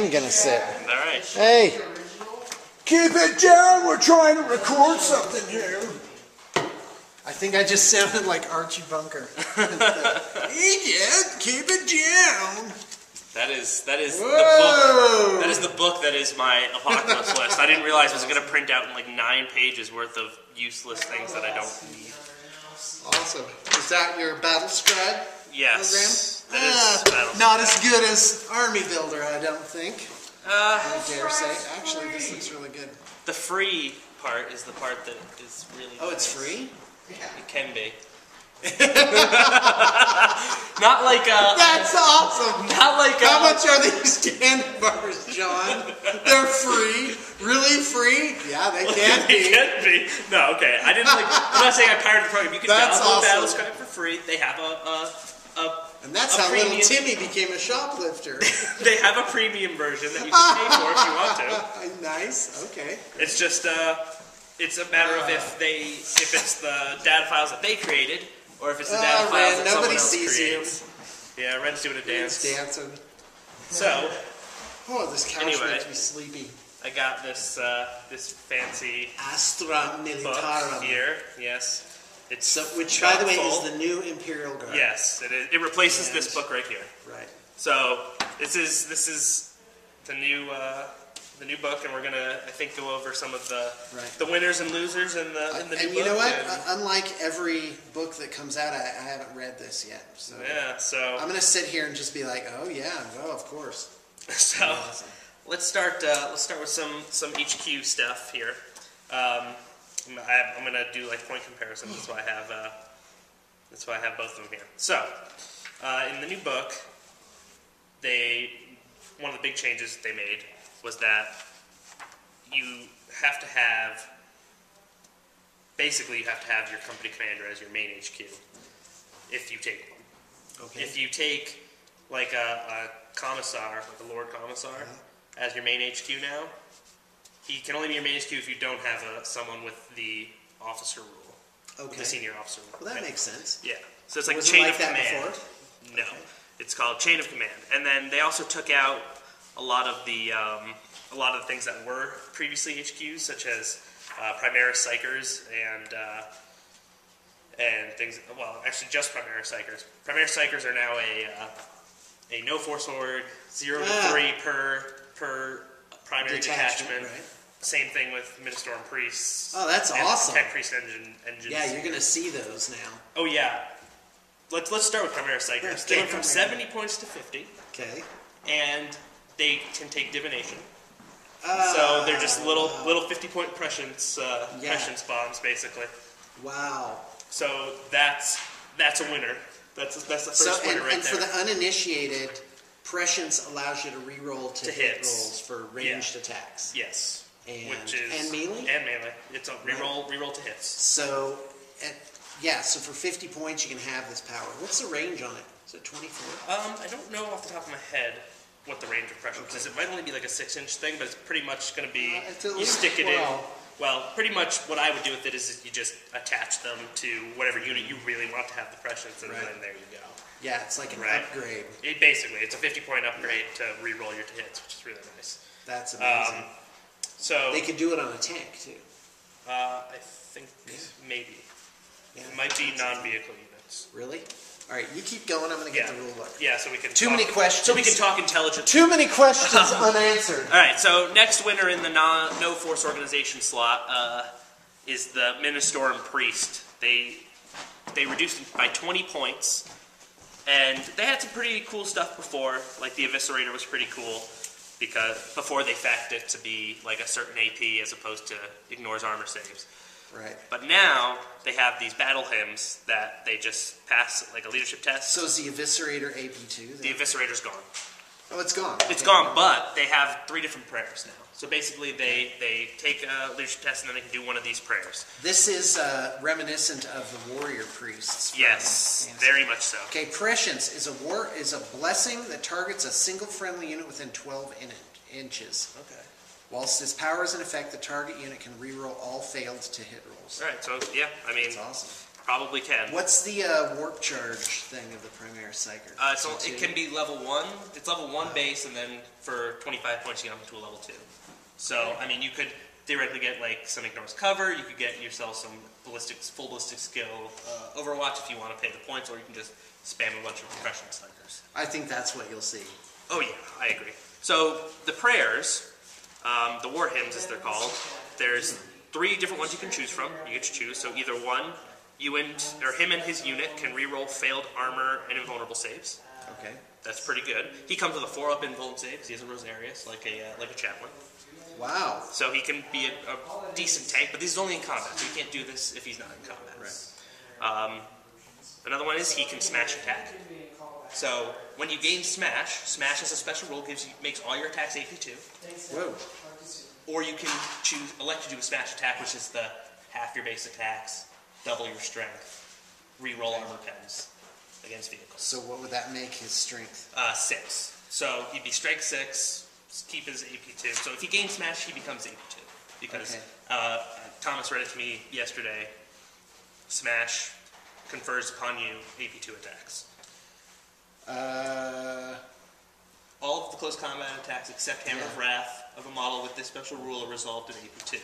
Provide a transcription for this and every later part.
am gonna sit. All right. Hey, Keep it down. We're trying to record something here. I think I just sounded like Archie Bunker. Idiot, keep it down. That is that is the book. That is the book that is my apocalypse list. I didn't realize it was going to print out in like nine pages worth of useless things that I don't need. Awesome. Is that your Battlescribe Yes, program? Ah, not as good as Army Builder, I don't think. Uh, I dare say. Actually, this looks really good. the free part is the part that is really. Oh, it's nice. free? It can be. not like uh, That's awesome. not like uh, How much are these candy bars, John? They're free. Really free? Yeah, they can be. can be. No, okay. I didn't like. I'm not saying I pirated the program. You can That's download awesome. Battlescribe for free. They have a, a, a And that's a how little Timmy became a shoplifter. They have a premium version that you can pay for if you want to. nice. Okay. It's just uh, it's a matter of if they if it's the data files that they created or if it's the Ah, data files Ren, that someone else sees you. Yeah, Ren's doing a dance. dancing. So Oh, this couch Anyway. makes me sleepy. I got this uh, this fancy Astra book Militarum. here. Yes, it's So, which, by the way, chock-full. is the new Imperial Guard. yes. It, is, it replaces And- this book right here. Right. So this is this is the new uh, the new book, and we're gonna I think go over some of the Right. the winners and losers in the in the new and book. you know what? and- Uh, Unlike every book that comes out, I, I haven't read this yet. So yeah. So I'm going to sit here and just be like, oh, yeah, oh, of course. so Awesome. let's start uh, let's start with some some HQ stuff here. Um, I, I'm gonna do like point comparisons. That's why I have uh, that's why I have both of them here. So uh, in the new book, they one of the big changes they made was that you have to have basically you have to have your company commander as your main HQ if you take one. Okay. If you take like a, a commissar, like a lord commissar, as your main HQ now, he can only be your main HQ if you don't have a, someone with the officer rule, okay. the senior officer rule. Well, that makes sense. yeah. So it's like Was it chain like of that command. before? No, it's called chain of command. And then they also took out a lot of the um, a lot of the things that were previously HQs, such as uh, Primaris Psykers and uh, and things. Well, actually, just Primaris Psykers. Primaris Psykers are now a uh, a no force org, zero to Ah. three per per primary detachment. right? Same thing with Ministorum priests. Oh, that's and awesome. Tech priest engine engines. Yeah, you're going to see those now. Oh yeah. Let's let's start with Primaris Psykers. They went from 70 points to 50, Okay. and they can take divination. Uh, so they're just little little 50 point prescience uh, Yeah. prescience bombs basically. Wow. So that's that's a winner. That's that's the first So, and, winner right and there. for the uninitiated, Prescience allows you to re-roll to, To hit hits. rolls for ranged attacks. yes. And, Which is and melee? and melee. It's a reroll reroll to hits. So, at, yeah, so for 50 points, you can have this power. What's the range on it? Is it 24? Um, I don't know off the top of my head what the range of prescience is. It might only be like a six inch thing, but it's pretty much going to be Uh, it's at you least stick it 12. Well, pretty much what I would do with it is you just attach them to whatever unit you really want to have the prescience, and Right. then there you go. Yeah, it's like an Right. upgrade. It basically it's a 50 point upgrade to re-roll your hits, which is really nice. That's amazing. Um, so they could do it on a tank, too. uh, I think maybe Yeah, it might be non-vehicle units. Really? All right, you keep going. I'm going to get Yeah, the rule book. yeah. So we can Too talk- many questions. So we can talk intelligently. Too many questions unanswered. All right, so next winner in the non, no force organization slot uh, is the Ministorum Priest. They they reduced it by 20 points, and they had some pretty cool stuff before. Like the Eviscerator was pretty cool because before they fact it to be like a certain AP as opposed to ignores armor saves. Right. But now they have these battle hymns that they just pass like a leadership test. So is the Eviscerator AP2? the Eviscerator's gone. oh, it's gone. It's Okay. gone, but they have three different prayers now. So basically, they they take a leadership test and then they can do one of these prayers. This is uh, reminiscent of the warrior priests. Yes, Fantasy. very much so. Okay, prescience is a war is a blessing that targets a single friendly unit within 12 in inches. Okay. Whilst its power is in effect, the target unit can reroll all failed to hit rolls. All right. So yeah, I mean, That's awesome. Probably can. What's the uh, warp charge thing of the Primaris Psyker? Uh, so it can be level one. It's level one base, and then for 25 points, you get up to a level two. So I mean, you could theoretically get like some ignores cover. You could get yourself some ballistics, full ballistic skill uh, Overwatch if you want to pay the points, or you can just spam a bunch of compression snipers. I think that's what you'll see. Oh yeah, I agree. So the prayers, um, the war hymns as they're called, there's three different ones you can choose from. You get to choose. So either one, you and or him and his unit can reroll failed armor and invulnerable saves. Okay. That's pretty good. He comes with a four up invuln saves. He has a Rosarius, like a uh, like a chaplain. Wow. So he can be a, a decent tank, but this is only in combat, so he can't do this if he's not in combat. Um, another one is he can smash attack. So when you gain smash, smash as a special rule gives you makes all your attacks AP2. Whoa. Or you can choose elect to do a smash attack, which is the half your base attacks, double your strength, re-roll armor pens against vehicles. So what would that make his strength? Uh, six. So he'd be strength six, keep his AP two. So if he gains smash, he becomes AP two because Okay. uh, Thomas read it to me yesterday. Smash confers upon you AP two attacks. Uh, All of the close combat attacks except Hammer of Wrath of a model with this special rule are resolved in AP2.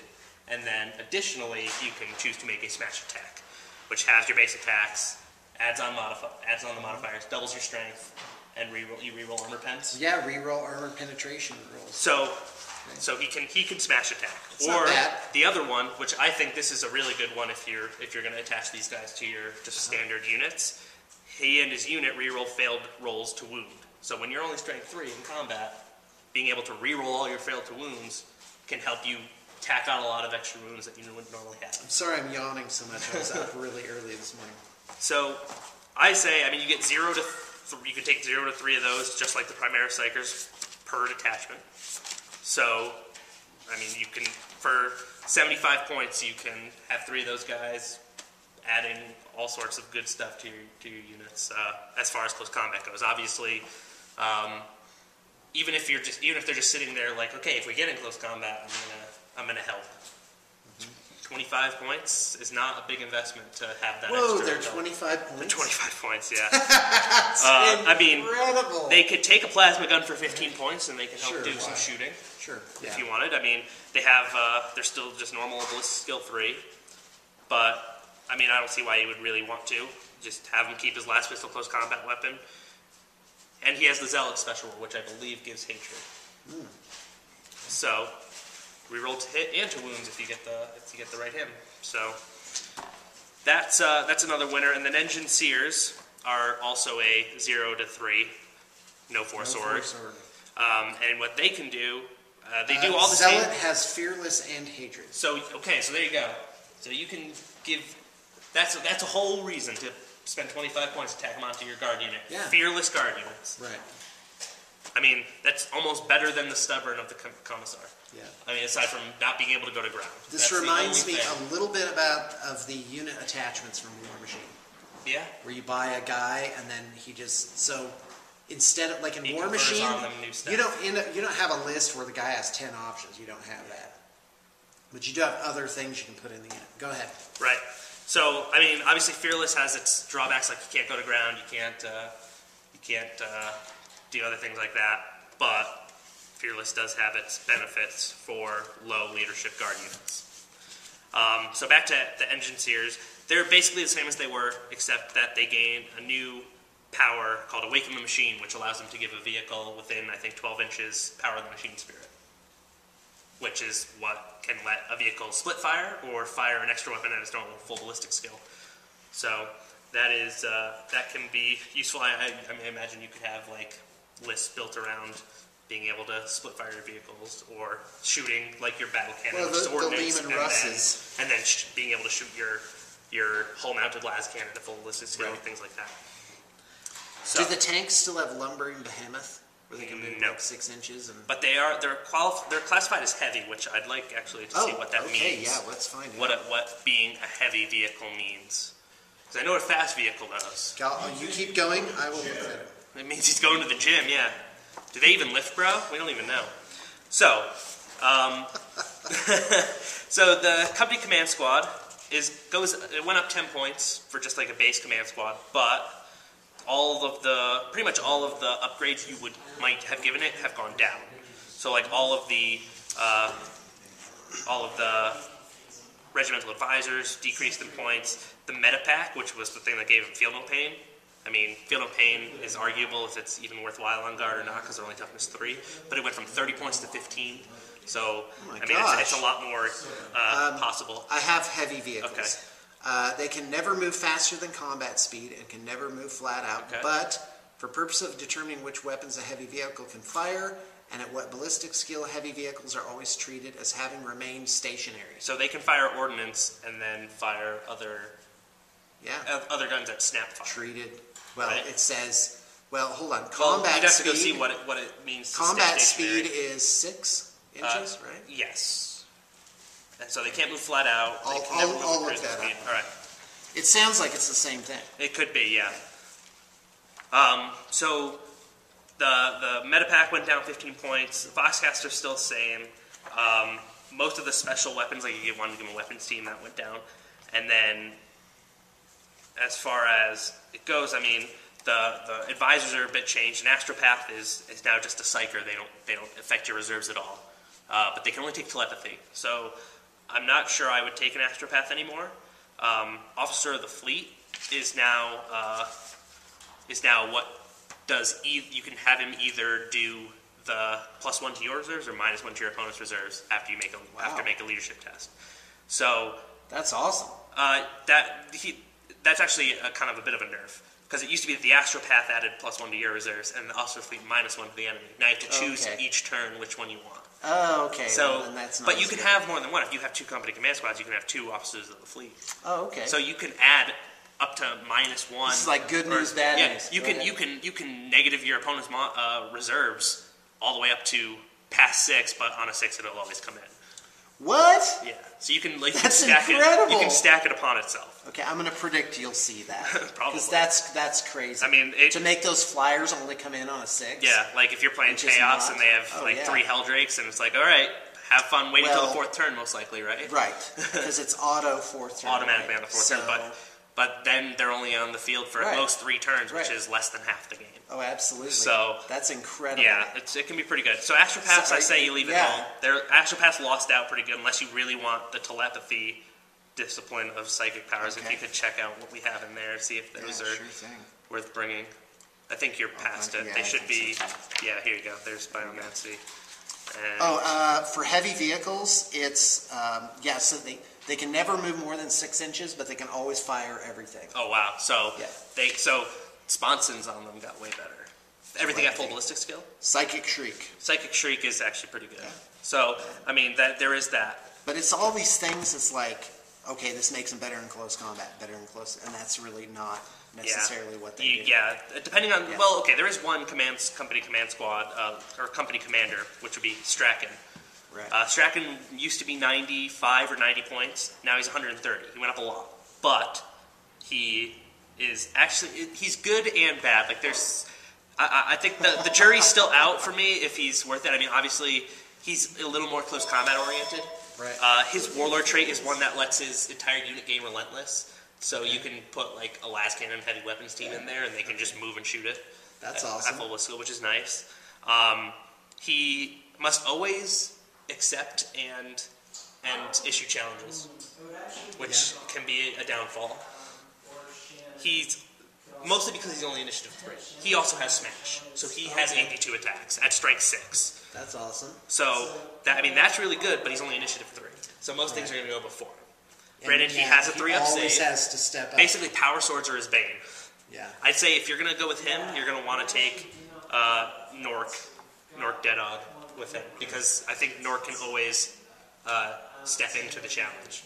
And then additionally, you can choose to make a smash attack, which has your base attacks, adds on modify, adds on the modifiers, doubles your strength, and reroll you reroll armor pens. yeah, reroll armor penetration rolls. So, so he can he can smash attack. It's or the other one, which I think this is a really good one if you're if you're going to attach these guys to your just standard units. He and his unit reroll failed rolls to wound. So when you're only strength three in combat, being able to reroll all your failed to wounds can help you tack on a lot of extra wounds that you wouldn't normally have. I'm sorry I'm yawning so much. I was up really early this morning. So I say, I mean, you get zero to, th- you can take zero to three of those, just like the Primaris Psykers, per detachment. So, I mean, you can, for 75 points, you can have three of those guys, adding all sorts of good stuff to your, to your units uh, as far as close combat goes. Obviously, um, even if you're just, even if they're just sitting there like, okay, if we get in close combat, I'm gonna, I'm gonna help. 25 points is not a big investment to have that Whoa, they're help. 25 points. 25 points, yeah. uh, I mean, they could take a plasma gun for 15 points and they can help Sure, do some shooting Sure. if Yeah. you wanted. I mean, they have, uh, they're still just normal ballistic skill 3, but I mean, I don't see why you would really want to. Just have hymn keep his laspistol close combat weapon. And he has the Zealot special, which I believe gives hatred. So, reroll to hit and to wounds if you get the if you get the right him. So that's uh, that's another winner. And then Enginseers are also a zero to three, no force No sword. force sword. Um, and what they can do, uh, they do Uh, all the Zealot same. has fearless and hatred. So okay, so there you go. So you can give. That's a, that's a whole reason to spend 25 points to tack them onto your guard unit. Yeah. Fearless guard units. Right. I mean, that's almost better than the stubborn of the com- commissar. Yeah. I mean, aside from not being able to go to ground. This That's reminds me thing. a little bit about of the unit attachments from War Machine, Yeah. where you buy a guy and then he just so instead of like in He War Machine, on them new stuff. you don't end up, you don't have a list where the guy has ten options. You don't have that, but you do have other things you can put in the unit. Go ahead. Right. So, I mean, obviously, fearless has its drawbacks, like you can't go to ground, you can't, uh, you can't uh, do other things like that. But fearless does have its benefits for low leadership guard units. Um, so back to the enginseers, they're basically the same as they were, except that they gain a new power called Awaken the Machine, which allows them to give a vehicle within, I think, 12 inches power of the machine spirit which is what can let a vehicle split fire or fire an extra weapon at its normal full ballistic skill. So that is uh, that can be useful. I, I, I imagine you could have like lists built around being able to split fire your vehicles or shooting like your battle cannon, Well, the- ordnance, and Russes. then, and then sh- being able to shoot your your hull mounted las cannon at full ballistic skill, Right. things like that. So, do the tanks still have lumbering behemoth, where they can move No. like six inches? And but they are they're quali- they're classified as heavy, which I'd like actually to see what that Oh, okay, means. yeah, let's find out. what a, what being a heavy vehicle means. Because I know what a fast vehicle does. Gal- oh, you keep going. I will look at it. It means he's going to the gym. Yeah. Do they even lift, bro? We don't even know. So, um, so the company command squad is goes. It went up ten points for just like a base command squad, but all of the pretty much all of the upgrades you would might have given it have gone down. So like all of the uh, all of the regimental advisors decreased in points. The medi-pack, which was the thing that gave him feel no pain. I mean, feel no pain is arguable if it's even worthwhile on guard or not because they're only toughness three. But it went from 30 points to 15. So my I mean, it's, it's a lot more uh, possible. I have heavy vehicles. Okay. Uh, they can never move faster than combat speed and can never move flat out. Okay. But for purpose of determining which weapons a heavy vehicle can fire and at what ballistic skill heavy vehicles are always treated as having remained stationary. So they can fire ordnance and then fire other Yeah. uh, other guns that snap fire. treated. Well, Right. it says. Well, hold on. Well, Combat you'd have speed. to go see what it, what it means. To combat speed is six inches, Uh, right? Yes. And so they can't move flat out. They I'll- can never I'll- move I'll at cruising that speed. All right. It sounds like it's the same thing. It could be, yeah. Um, so the the medi-pack went down 15 points. The Vox-caster's still the same. Um, most of the special weapons, like you get one to give them a weapons team, that went down. And then, as far as it goes, I mean, the the advisors are a bit changed. An astropath is is now just a psyker. They don't they don't affect your reserves at all. Uh, but they can only take telepathy. So I'm not sure I would take an astropath anymore. Um, Officer of the Fleet is now uh, is now what does e- you can have him either do the plus one to your reserves or minus one to your opponent's reserves after you make a after Wow. make a leadership test. So That's awesome. uh, that he, that's actually a kind of a bit of a nerf because it used to be that the astropath added plus one to your reserves and the officer fleet minus one to the enemy. Now you have to choose Okay. each turn which one you want. Oh, okay. So, well, that's not but you can good. have more than one. If you have two company command squads, you can have two officers of the fleet. Oh, okay. So you can add up to minus one. This is like good or- news, bad yeah, news. you Go can ahead. you can you can negative your opponent's mo- uh, reserves all the way up to past six, but on a six it'll always come in. What? Yeah, so you can like you That's can stack it. You can stack it upon itself. Okay, I'm going to predict you'll see that. Probably. Because that's that's crazy. I mean, it, to make those flyers only come in on a six. yeah, like if you're playing chaos and they have oh, like yeah. three hell drakes, and it's like, all right, have fun waiting till Well- the fourth turn, most likely, right? Right, because it's auto fourth turn. Automatically right? on the fourth so, turn, but but then they're only on the field for Right. at most three turns, which Right. is less than half the game. Oh, absolutely. So- that's incredible. Yeah, it's, it can be pretty good. So astropaths, So, I say you leave yeah. at home. Their astropaths lost out pretty good, unless you really want the telepathy discipline of psychic powers. If you could check out what we have in there, see if those sure are thing. worth bringing. I think you're past Okay, it. yeah, they should be. so, Yeah, here you go. There's biomancy. And Oh, uh, for heavy vehicles, it's um, yeah. So they they can never move more than six inches, but they can always fire everything. oh wow. So Yeah. they so sponsons on them got way better. Everything at full ballistic skill. Psychic shriek. Psychic shriek is actually pretty good. So I mean that there is that. But it's all these things. It's like, okay, this makes them better in close combat, better in close, and that's really not necessarily what they You- do. yeah, depending on Yeah. well, okay, there is one command company command squad uh, or company commander, which would be Straken. Right. Uh, Straken used to be 95 or 90 points. Now he's 130. He went up a lot, but he is actually he's good and bad. Like there's, I, I I think the the jury's still out for me if he's worth it. I mean, obviously he's a little more close combat oriented. Right. Uh, his warlord trait is one that lets his entire unit gain relentless. So you can put like a las cannon heavy weapons team in there, and they can just move and shoot it. That's at- awesome. At full skill, which is nice. Um, he must always accept and and issue challenges, which can be a downfall. He's mostly because he's only initiative three. He also has smash, so he has AP2 attacks at strength six. That's awesome. So that I mean that's really good, but he's only initiative three. So most things are going to go before. Granted, he has a three up always has to step up. Basically, power swords are his bane. yeah. I'd say if you're gonna go with him, you're gonna want to take uh, Nork, Nork Deddog with him because I think Nork can always uh, step into the challenge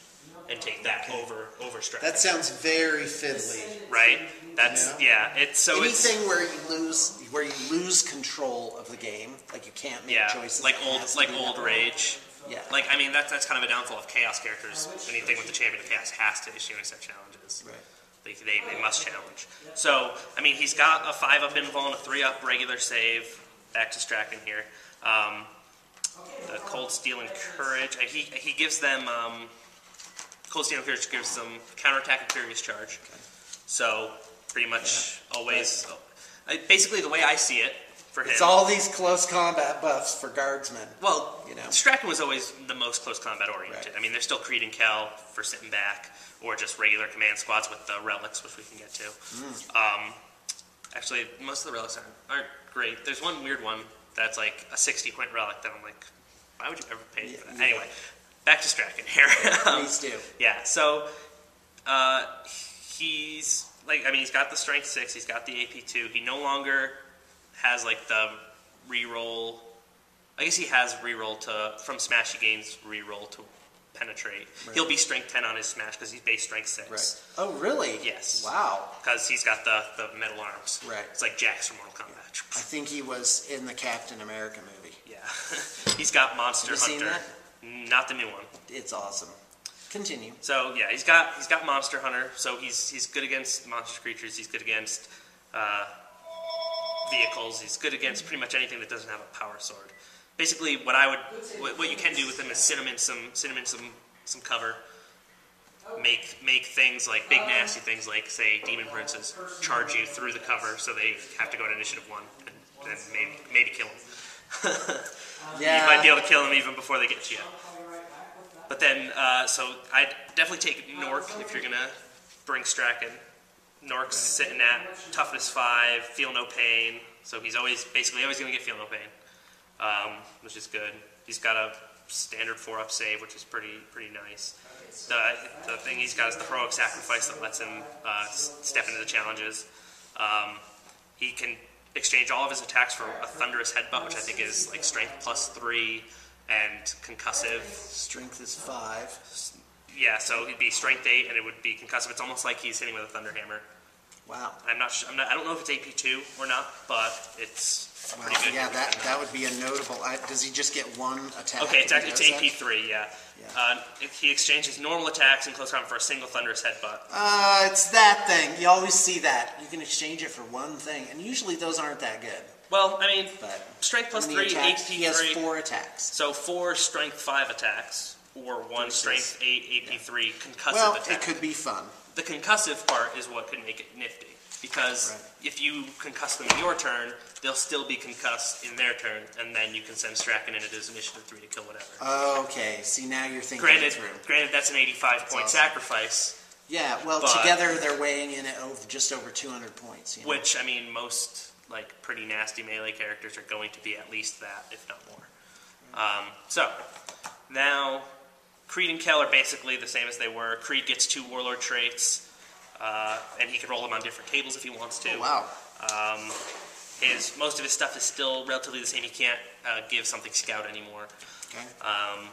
and take that over over Strap. That sounds very fiddly. right. That's yeah. It's so Anything it's where you lose where you lose control of the game, like you can't make yeah choices. like old like old way. rage. Yeah. Like I mean that's that's kind of a downfall of chaos characters. Anything with the champion of chaos has to issue and set challenges. Right. They, they, they must challenge. So, I mean, he's got a 5 up invul and a 3 up regular save. Back to Straken here. Um, the Cold Steel and Courage. uh, He, he gives them um, Cold Steel and Courage gives them counterattack and furious charge. So pretty much always, uh, basically the way I see it for him. It's all these close combat buffs for guardsmen. Well, you know. Straken was always the most close combat oriented. Right. I mean, there's still Creed and Kell for sitting back, or just regular command squads with the relics, which we can get to. Hmm. Um, actually, most of the relics aren't, aren't great. There's one weird one that's like a 60 point relic that I'm like, why would you ever pay for that? Yeah, yeah. Anyway, back to Straken here. Um, Please do. yeah, so uh, he's like, I mean, he's got the strength six, he's got the AP two. He no longer has like the reroll. I guess he has reroll to from smashy games reroll to penetrate. Right. He'll be strength ten on his smash because he's base strength Right. six. Oh, really? Yes. Wow. Because he's got the the metal arms. Right. It's like Jax from Mortal Kombat. I think he was in the Captain America movie. Yeah. he's got Monster Have you seen Hunter. Not the new one. It's awesome. Continue. So yeah, he's got he's got Monster Hunter, so he's he's good against monster creatures. He's good against uh, vehicles. He's good against pretty much anything that doesn't have a power sword. Basically, what I would what, what you can do with them is sit him in some sit him in some some cover. Make make things like big nasty things like say demon princes charge you through the cover, so they have to go to initiative one and then maybe maybe kill them. Yeah. You might be able to kill them even before they get to you. But then, uh, so I'd definitely take Nork if you're gonna bring Straken. Nork's sitting at toughness five, feel no pain, so he's always basically always gonna get feel no pain, um, which is good. He's got a standard four up save, which is pretty pretty nice. The, the thing he's got is the heroic sacrifice that lets him uh, step into the challenges. Um, he can exchange all of his attacks for a thunderous headbutt, which I think is like strength plus three and concussive. Strength is five. Yeah, so he'd be strength eight, and it would be concussive. It's almost like he's hitting with a thunder hammer. Wow. I'm not. Su- I'm not. I don't know if it's AP two or not, but it's Wow. pretty good. Yeah, that that would be a notable. I, does he just get one attack? Okay, it's if he actually it's does AP that? three. Yeah. Yeah. Uh, if he exchanges normal attacks in close combat for a single thunderous headbutt. Uh, it's that thing. You always see that. You can exchange it for one thing, and usually those aren't that good. Well, I mean, But strength plus how many three, attacks? AP He has three. four attacks. So four strength five attacks, or one Versus- strength eight AP three concussive Well, attack. it could be fun. The concussive part is what could make it nifty. Because if you concuss them in your turn, they'll still be concussed in their turn, and then you can send Straken in at his initiative three to kill whatever. Okay, see now you're thinking granted, it through. granted that's an 85 point awesome. sacrifice, Yeah, well, but- together they're weighing in at over, just over 200 points. You know? which I mean most like pretty nasty melee characters are going to be at least that, if not more. Um, so now Creed and Kell are basically the same as they were. Creed gets two warlord traits, uh, and he can roll them on different tables if he wants to. Oh, wow. Um, his most of his stuff is still relatively the same. He can't uh, give something scout anymore. Okay. Um,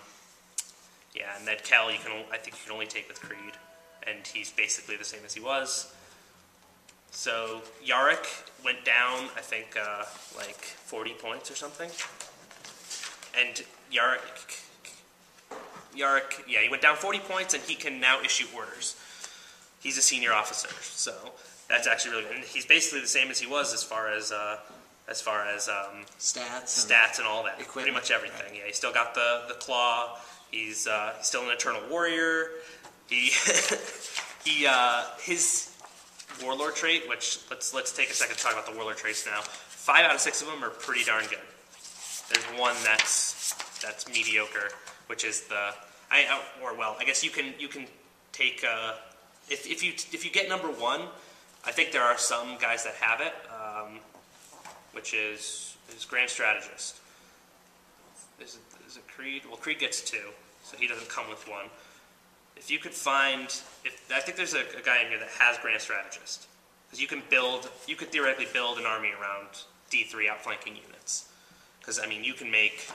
yeah, and that Kell you can o- I think you can only take with Creed, and he's basically the same as he was. So Yarrick went down, I think, uh, like 40 points or something, and Yarrick, Yarrick, yeah, he went down 40 points, and he can now issue orders. He's a senior officer, so that's actually really good. And he's basically the same as he was as far as uh, as far as um, Stats. and- stats and all that. Pretty much everything. Yeah, he's still got the the claw. He's uh, he's still an eternal warrior. He he uh, his warlord trait, which let's let's take a second to talk about the warlord traits now. Five out of six of them are pretty darn good. There's one that's that's mediocre, which is the I or well, I guess you can you can take uh, if if you if you get number one, I think there are some guys that have it, um, which is is grand strategist. Is it, is it Creed? Well, Creed gets two, so he doesn't come with one. If you could find, if I think there's a, a guy in here that has Grand Strategist, because you can build, you could theoretically build an army around D3 outflanking units. Because I mean, you can make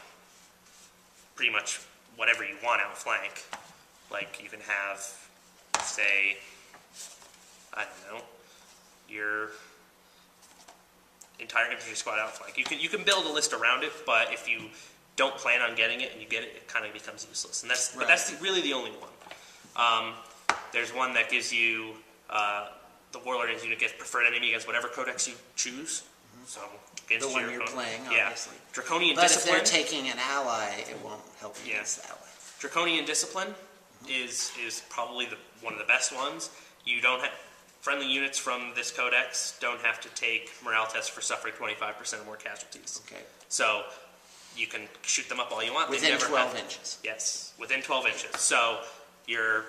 pretty much whatever you want outflank. Like you can have, say, I don't know, your entire infantry squad outflank. You can you can build a list around it, but if you don't plan on getting it and you get it, it kind of becomes useless. And that's but that's the, really the only one. Um, there's one that gives you uh, the warlord unit gets preferred enemy against whatever codex you choose. So against The one your you're opponent. playing, yeah. obviously. Draconian But if they're taking an ally, it won't help Yeah. against the ally. Draconian discipline is is probably the one of the best ones. You don't have friendly units from this codex don't have to take morale tests for suffering 25% or more casualties. Okay. So you can shoot them up all you want. They Within never 12 have- inches. Yes, within 12 inches. So your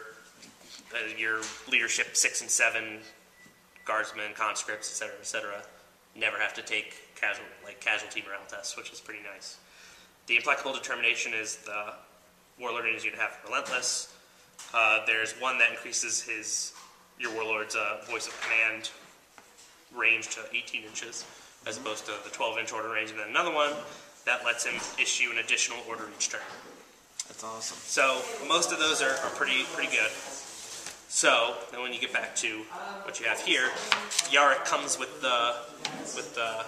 uh, your leadership six and seven guardsmen, conscripts, et cetera, et cetera, never have to take casual like casualty morale tests, which is pretty nice. The implacable determination is the warlord needs you to have relentless. Uh, there's one that increases his your warlord's uh, voice of command range to 18 inches, as opposed to the 12 inch order range, and then another one that lets him issue an additional order each turn. That's awesome. So most of those are, are pretty pretty good. So then when you get back to what you have here, Yarrick comes with the with the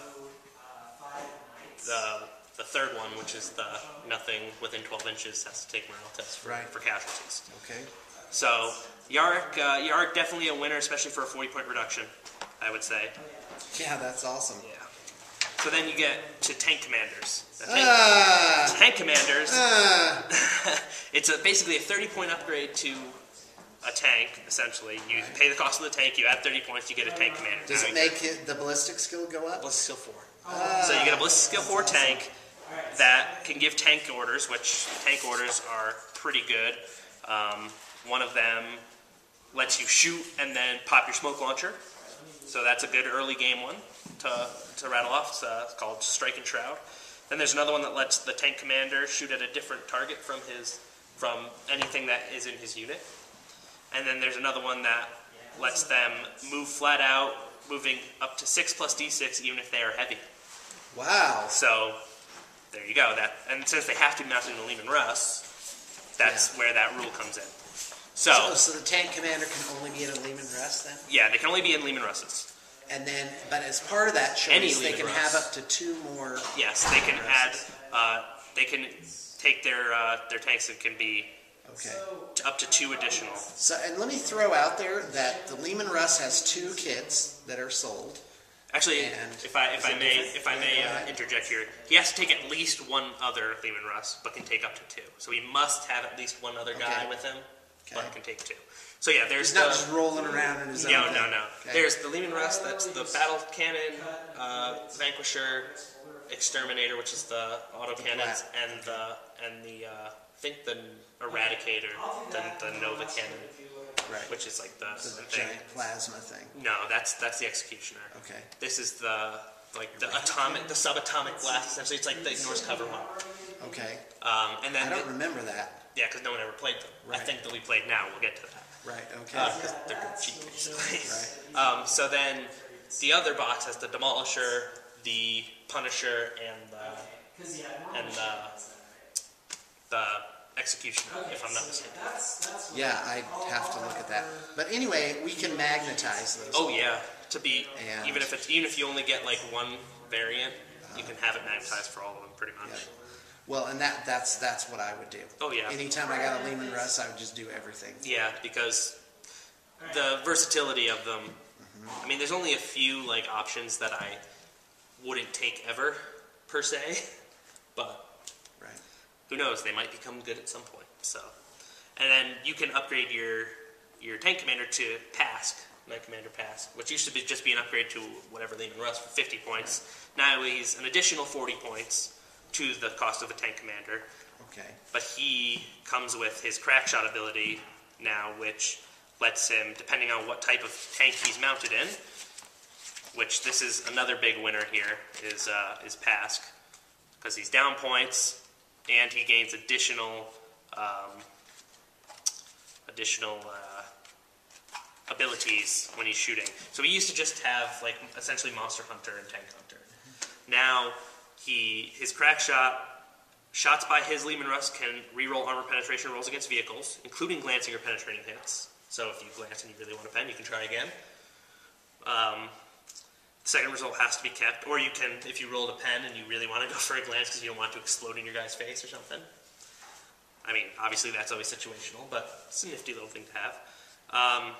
the the third one, which is the nothing within 12 inches has to take morale tests for, Right. for casualties. Okay. So Yarrick uh, Yarrick definitely a winner, especially for a 40 point reduction, I would say. Yeah, that's awesome. Yeah. So then you get to tank commanders. Tank, Ah, tank commanders. ah. It's a, basically a 30 point upgrade to a tank, essentially. You pay the cost of the tank, you add 30 points, you get a tank commander. Does Now it make it, the ballistic skill go up? Ballistic skill 4. So you get a ballistic skill 4 tank that can give tank orders, which tank orders are pretty good. Um, one of them lets you shoot and then pop your smoke launcher. So that's a good early game one to, to rattle off. It's, uh, it's called Strike and Shroud. Then there's another one that lets the tank commander shoot at a different target from his from anything that is in his unit. And then there's another one that lets them move flat out, moving up to six plus d6 even if they are heavy. Wow. So there you go. That and since they have to be mounted in Leman Russ, that's Yeah. where that rule comes in. So, So, so the tank commander can only be in a Leman Russ then? yeah, they can only be in Leman Russes. And then, but as part of that Any choice, they Leman can Russ. have up to two more. Yes, they can add. Uh, they can take their uh, their tanks and can be Okay. up to two additional. So, and let me throw out there that the Leman Russ has two kits that are sold. Actually, And if I if I may different? if I may uh, interject here, he has to take at least one other Leman Russ, but can take up to two. So he must have at least one other guy Okay. with him, Can take two. So yeah, there's He's not the just rolling around in his own no no no. Okay. There's the Leman Russ. That's the battle cannon, uh, Vanquisher, Exterminator, which is the auto cannons, and the and the uh, I think the Eradicator, the, the Nova cannon, right. which is like the, the the giant plasma thing. No, that's that's the Executioner. Okay. This is the like the atomic, the subatomic blast. Essentially, it's like the ignores cover one. Okay. Um, and then I don't the- remember that. Yeah, because no one ever played them. I think that we played now. We'll get to that Right. Okay. because they're cheap, basically. Right. Um, so then the other box has the Demolisher, the Punisher, and the and the the Executioner, if I'm not mistaken. Yeah, I have to look at that. But anyway, we can magnetize those. Oh yeah, to be And- even if it's even if you only get like one variant, you can have it magnetized for all of them pretty much. Yeah. Well, and that that's that's what I would do. Oh, yeah. Anytime I got a Leman Russ, I would just do everything. Yeah, because the versatility of them. Mm-hmm. I mean, there's only a few like options that I wouldn't take ever, per se, but Right. who knows? They might become good at some point. So, and then you can upgrade your your tank commander to Pask, Knight Commander Pask, which used to be just be an upgrade to whatever Leman Russ for 50 points. Now he's an additional 40 points to the cost of a tank commander Okay. but he comes with his crack shot ability now, which lets him, depending on what type of tank he's mounted in, which this is another big winner here, is uh, is Pask, because he's down points and he gains additional um, additional uh, abilities when he's shooting. So he used to just have like essentially Monster Hunter and Tank Hunter. Now he his crack shot Shots by his Leman Russ can reroll armor penetration rolls against vehicles, including glancing or penetrating hits. So if you glance and you really want to pen, you can try again. Um, second result has to be kept, or you can, if you rolled a pen and you really want to go for a glance because you don't want to explode in your guy's face or something. I mean, obviously that's always situational, but it's a nifty little thing to have. Um,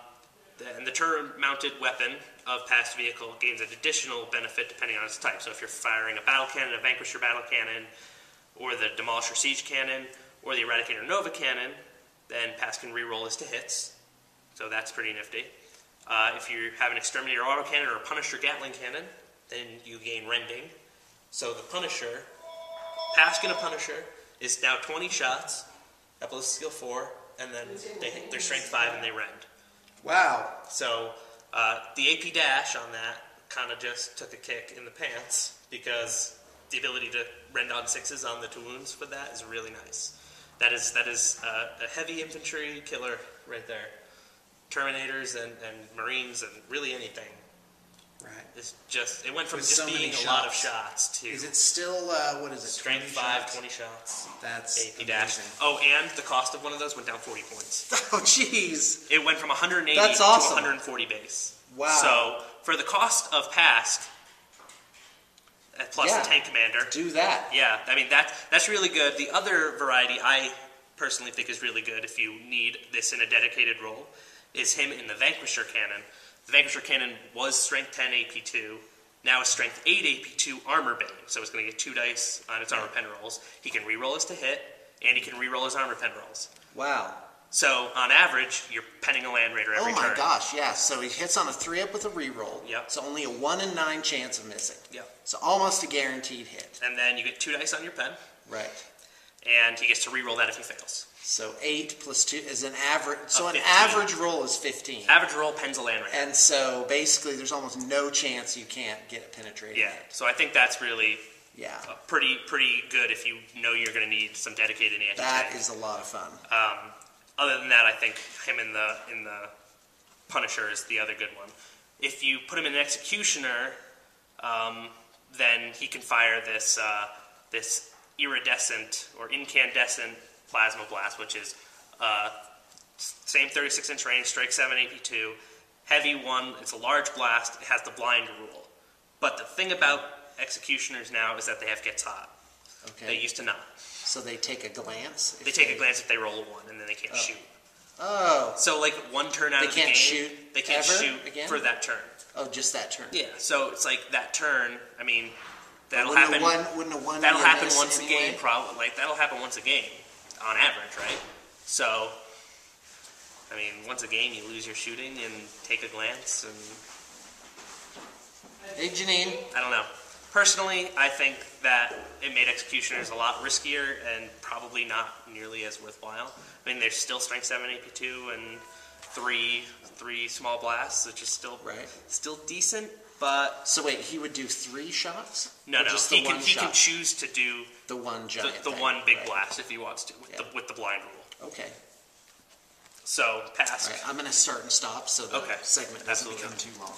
and the turret-mounted weapon of past vehicle gains an additional benefit depending on its type. So if you're firing a battle cannon, a Vanquisher battle cannon, or the Demolisher siege cannon, or the Eradicator Nova cannon, then Pask can re-roll his to hits, so that's pretty nifty. Uh, if you have an exterminator auto cannon or a Punisher Gatling cannon, then you gain rending. So the Punisher, Pask can a Punisher is now 20 shots, at ballistic skill four, and then they hit their strength five and they rend. Wow. So uh, the AP dash on that kind of just took a kick in the pants because the ability to rend on sixes on the two wounds for that is really nice. That is that is uh, a heavy infantry killer right there. Terminators and, and Marines and really anything. Right. It's just it went from With just so being a lot of shots. to Is it still, uh, what is it? strength 20 five, shots? 20 shots. That's AP dash. Oh, and the cost of one of those went down 40 points. Oh, jeez. It went from 180 That's to awesome. 140 base. Wow. So for the cost of Pask, uh, plus Yeah. the tank commander, Do that. yeah, I mean that that's really good. The other variety I personally think is really good if you need this in a dedicated role is him in the Vanquisher cannon. The Vanquisher cannon was strength 10 AP2. Now it's strength 8 AP2 armor bane, so it's going to get two dice on its armor pen rolls. He can reroll his to hit, and he can reroll his armor pen rolls. Wow. So on average, you're penning a land raider every oh my turn. gosh, yeah. So he hits on a three up with a reroll. Yep. So only a one in nine chance of missing. Yep. So almost a guaranteed hit. And then you get two dice on your pen, Right. and he gets to reroll that if he fails. So eight plus two is an average. So an average roll is fifteen. Average roll pens a land raider. And so basically, there's almost no chance you can't get a penetrating Yeah. So I think that's really Yeah. pretty pretty good if you know you're going to need some dedicated anti That is a lot of fun. Um, other than that, I think him in the in the Punisher is the other good one. If you put him in an executioner, um, then he can fire this uh, this iridescent or incandescent plasma blast, which is uh, same 36 inch range, strike 782, heavy one. It's a large blast. It has the blind rule. But the thing about executioners now is that they have gets hot. Okay. They used to not. so they take a glance. They take a glance if they roll a one, and then they can't shoot. Oh. So like one turn out They of the can't game, shoot they can't shoot again? for that turn. Oh, just that turn. Yeah, so it's like that turn. I mean, that'll wouldn't happen. A one, wouldn't a one that'll happen once a game, probably. Like that'll happen once a game, on average, right? So, I mean, once a game, you lose your shooting and take a glance, and Hey, Janine. I don't know. Personally, I think that it made executioners a lot riskier and probably not nearly as worthwhile. I mean, there's still strength seven AP2 and three three small blasts, which is still Right. still decent, but So wait, he would do three shots? no, Or no, just the he can one he shot? can choose to do the one the, giant. the thing, one big right. blast if he wants to with Yeah. the with the blind rule. Okay. So Pask. All right, I'm going to start and stop so the Okay. segment doesn't Absolutely. become too long.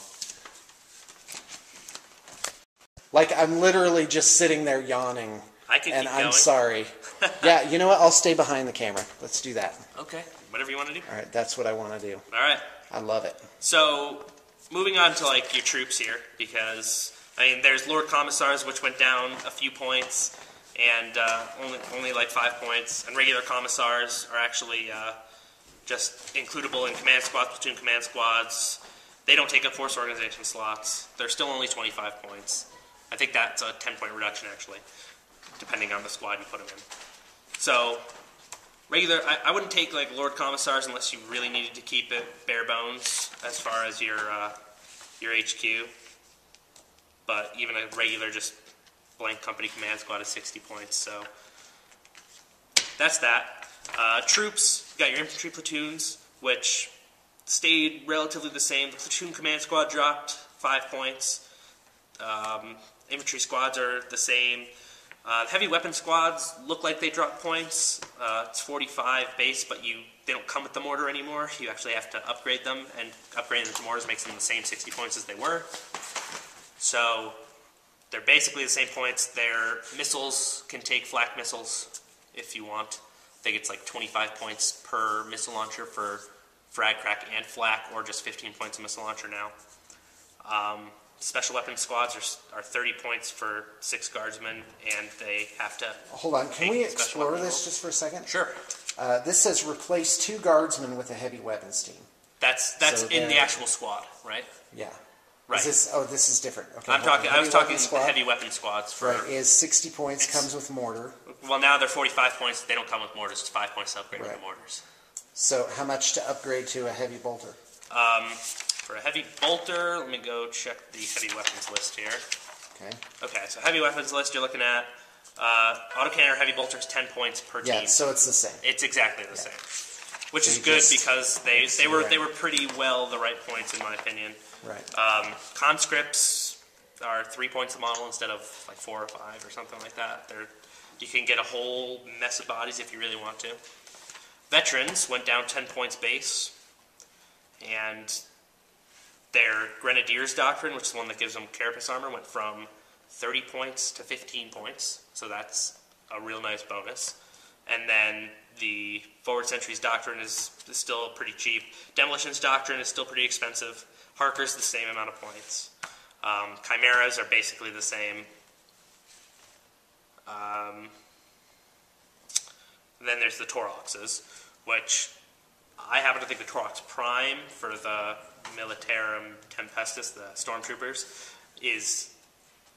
Like I'm literally just sitting there yawning, I can and keep I'm going. sorry. yeah, you know what? I'll stay behind the camera. Let's do that. Okay, whatever you want to do. All right, that's what I want to do. All right. I love it. So, moving on to like your troops here, because I mean, there's Lord Commissars, which went down a few points, and uh, only only like five points, and regular Commissars are actually uh, just includable in command squads, platoon command squads. They don't take up force organization slots. They're still only 25 points. I think that's a 10 point reduction actually, depending on the squad you put them in. So regular I, I wouldn't take like lord commissars unless you really needed to keep it bare bones as far as your uh, your hq but even a regular just blank company command squad is 60 points so that's that. Uh, troops you got your infantry platoons which stayed relatively the same. The platoon command squad dropped five points. Um, infantry squads are the same uh, heavy weapon squads look like they drop points. Uh, it's 45 base, but you they don't come with the mortar anymore. You actually have to upgrade them, and upgrading them to mortars makes them the same 60 points as they were. So they're basically the same points. Their missiles can take flak missiles if you want. I think it's like 25 points per missile launcher for frag, crack, and flak, or just 15 points a missile launcher now. Um, special weapon squads are, are 30 points for six guardsmen, and they have to. Hold on, can we explore this just for a second? Sure. Uh, this says replace two guardsmen with a heavy weapons team. That's that's So in the actual squad, right? Yeah. Right. Is this? Oh, this is different. Okay. I'm talking. I was talking squad? heavy weapon squads for. Right. Is 60 points comes with mortar. Well, now they're 45 points. They don't come with mortars. It's five points to upgrade Right. the mortars. So how much to upgrade to a heavy bolter? Um, for a heavy bolter, let me go check the heavy weapons list here. Okay. Okay, so heavy weapons list, you're looking at uh, autocannon heavy bolters, 10 points per Yeah, team. so it's the same. It's exactly the same, which So is good because they, they were right. they were pretty well the right points in my opinion. Right. Um, conscripts are three points a model instead of like four or five or something like that. They're you can get a whole mess of bodies if you really want to. Veterans went down 10 points base, and their Grenadiers doctrine, which is the one that gives them carapace armor, went from 30 points to 15 points. So that's a real nice bonus. And then the forward sentries doctrine is, is still pretty cheap. Demolitions doctrine is still pretty expensive. Harker's the same amount of points. Um, chimeras are basically the same. Um, then there's the Tauroxes, which I happen to think the Taurox Prime for the Militarum Tempestus, the Stormtroopers, is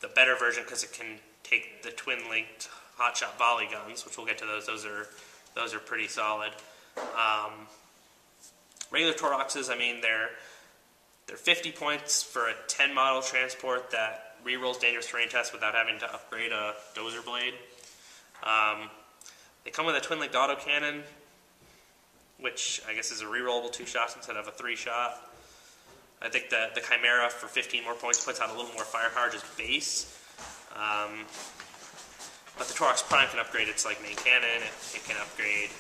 the better version because it can take the twin-linked hotshot volley guns, which we'll get to those. Those are those are pretty solid. Um, regular Tauroxes, I mean, they're they're 50 points for a 10 model transport that rerolls dangerous terrain tests without having to upgrade a dozer blade. Um, they come with a twin linked autocannon, which I guess is a rerollable two shots instead of a three shot. I think the, the Chimera for 15 more points puts out a little more firepower just base. Um, but the Taurox Prime can upgrade its like main cannon. It, it can upgrade.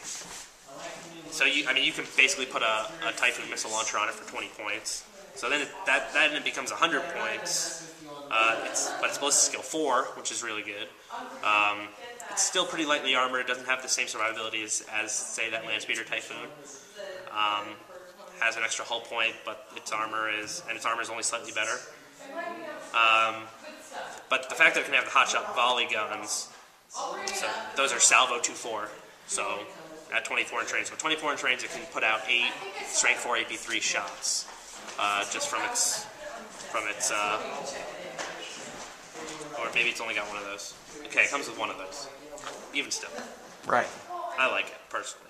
So you, I mean, you can basically put a, a Typhoon missile launcher on it for 20 points. So then it, that that then becomes 100 points. Uh, it's, but it's ballistic skill four, which is really good. Um, it's still pretty lightly armored. It doesn't have the same survivability as, as say that Landspeeder Typhoon. Um, has an extra hull point, but its armor is and its armor is only slightly better. Um, but the fact that it can have the hotshot volley guns, so those are salvo 2-4. So at 24 inch range, so 24 inch range, it can put out eight strength 4 AP3 shots uh, just from its from its. Uh, or maybe it's only got one of those. Okay, it comes with one of those. Even still, Right. I like it personally.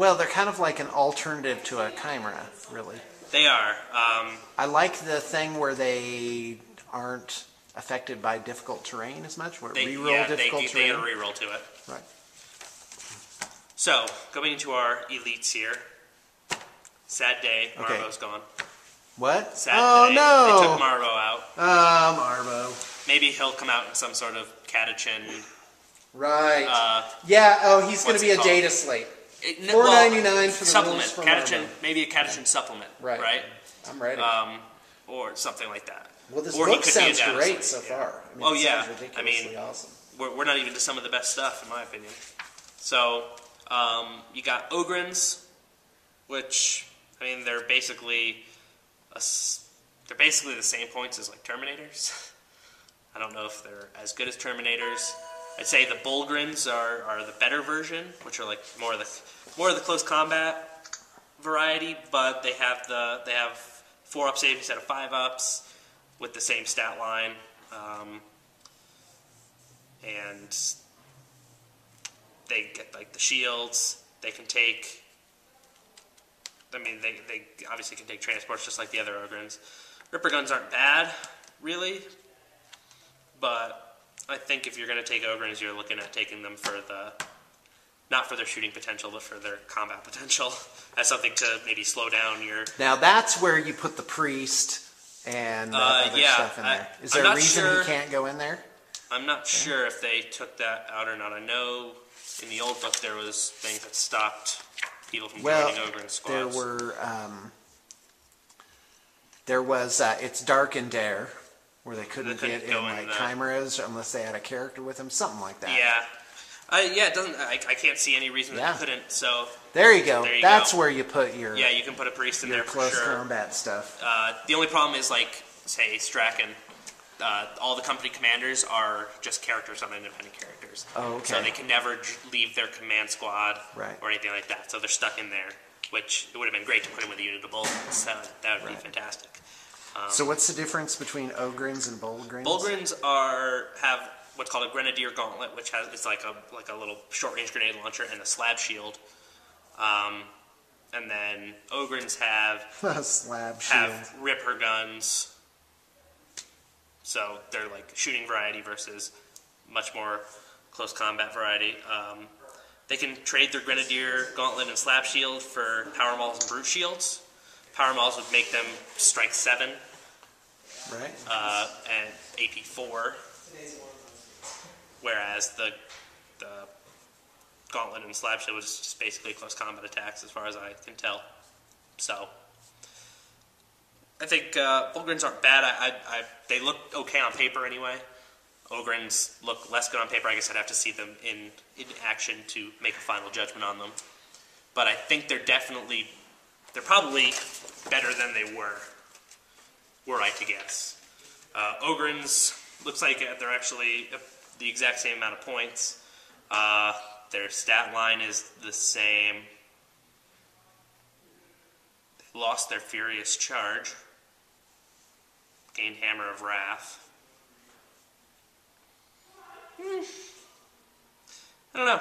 Well, they're kind of like an alternative to a chimera, really. They are. Um, I like the thing where they aren't affected by difficult terrain as much, where they, reroll yeah, they, difficult they terrain. get a reroll to it. right. So, going into our elites here. Sad day, Okay. Marbo's gone. What? Sad oh day. no! They took Marbo out. Ah, Marbo. Maybe he'll come out in some sort of Catachan. Right. Uh, yeah. Oh, he's going to be a called? data slate. It- Four ninety nine for the supplement. Catachan, maybe a Catachan supplement. Right. Right. I'm ready. Um, or something like that. well, this or book could be a sounds great so yeah. far. I mean, Oh, yeah. I mean, awesome. We're, we're not even to some of the best stuff, in my opinion. So, um, you got Ogryns, which, I mean, they're basically a they're basically the same points as like Terminators. I don't know if they're as good as Terminators. I'd say the Bullgryns are, are the better version, which are like more of the more of the close combat variety, but they have the they have four up saves instead of five ups with the same stat line. Um, and they get like the shields. They can take. I mean, they, they obviously can take transports just like the other Ogryns. Ripper guns aren't bad, really, but I think if you're going to take Ogryns, you're looking at taking them for the not for their shooting potential, but for their combat potential as something to maybe slow down your. Now that's where you put the priest and Uh, other yeah, stuff in I- there. Is there a reason sure- he can't go in there? I'm not sure if they took that out or not. I know in the old book there was things that stopped people from Well, joining Ogryn squads. there were. Um, there was. Uh, it's dark and dare, where they couldn't, couldn't get in like the- chimeras unless they had a character with them, something like that. Yeah. Uh, yeah, it doesn't. I, I can't see any reason that Yeah. you couldn't. So There you go. There you That's go. where you put your yeah, you can put a priest in there for close sure. combat stuff. Uh, the only problem is like, say, Straken. Uh, all the company commanders are just characters on independent characters. Oh, okay. So they can never leave their command squad Right. or anything like that. So they're stuck in there, which it would have been great to put in with a unit of. That, would- that would be Right. Fantastic. so what's the difference between Ogryns and Bullgryns? Bullgryns are have what's called a grenadier gauntlet, which has it's like a like a little short range grenade launcher and a slab shield. Um, and then Ogryns have A slab shield. have Ripper guns. So they're like shooting variety versus much more close combat variety. Um, they can trade their Grenadier Gauntlet and Slab Shield for Power Mauls and Brute Shields. Power Mauls would make them strike 7 Right? uh, and AP 4, whereas the, the Gauntlet and Slab Shield was just basically close combat attacks as far as I can tell. So. I think uh, Bullgryns aren't bad. I, I, I, they look okay on paper anyway. Ogryns look less good on paper. I guess I'd have to see them in, in action to make a final judgment on them. But I think they're definitely, they're probably better than they were, were I to guess. Uh, Ogryns looks like uh, they're actually the exact same amount of points. Uh, their stat line is the same. They lost their Furious Charge, gained Hammer of Wrath. Hmm. I don't know.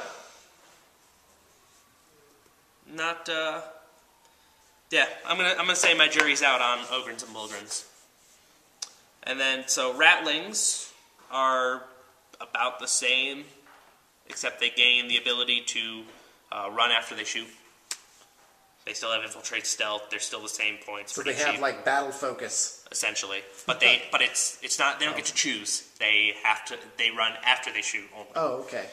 Not, uh. Yeah, I'm gonna I'm gonna say my jury's out on Ogryns and Bullgryns. And then so Ratlings are about the same, except they gain the ability to uh, run after they shoot. They still have infiltrate stealth. They're still the same points. So they have cheap like battle focus. essentially. But they, but it's it's not. They don't get to choose. They have to. They run after they shoot only, Oh, okay.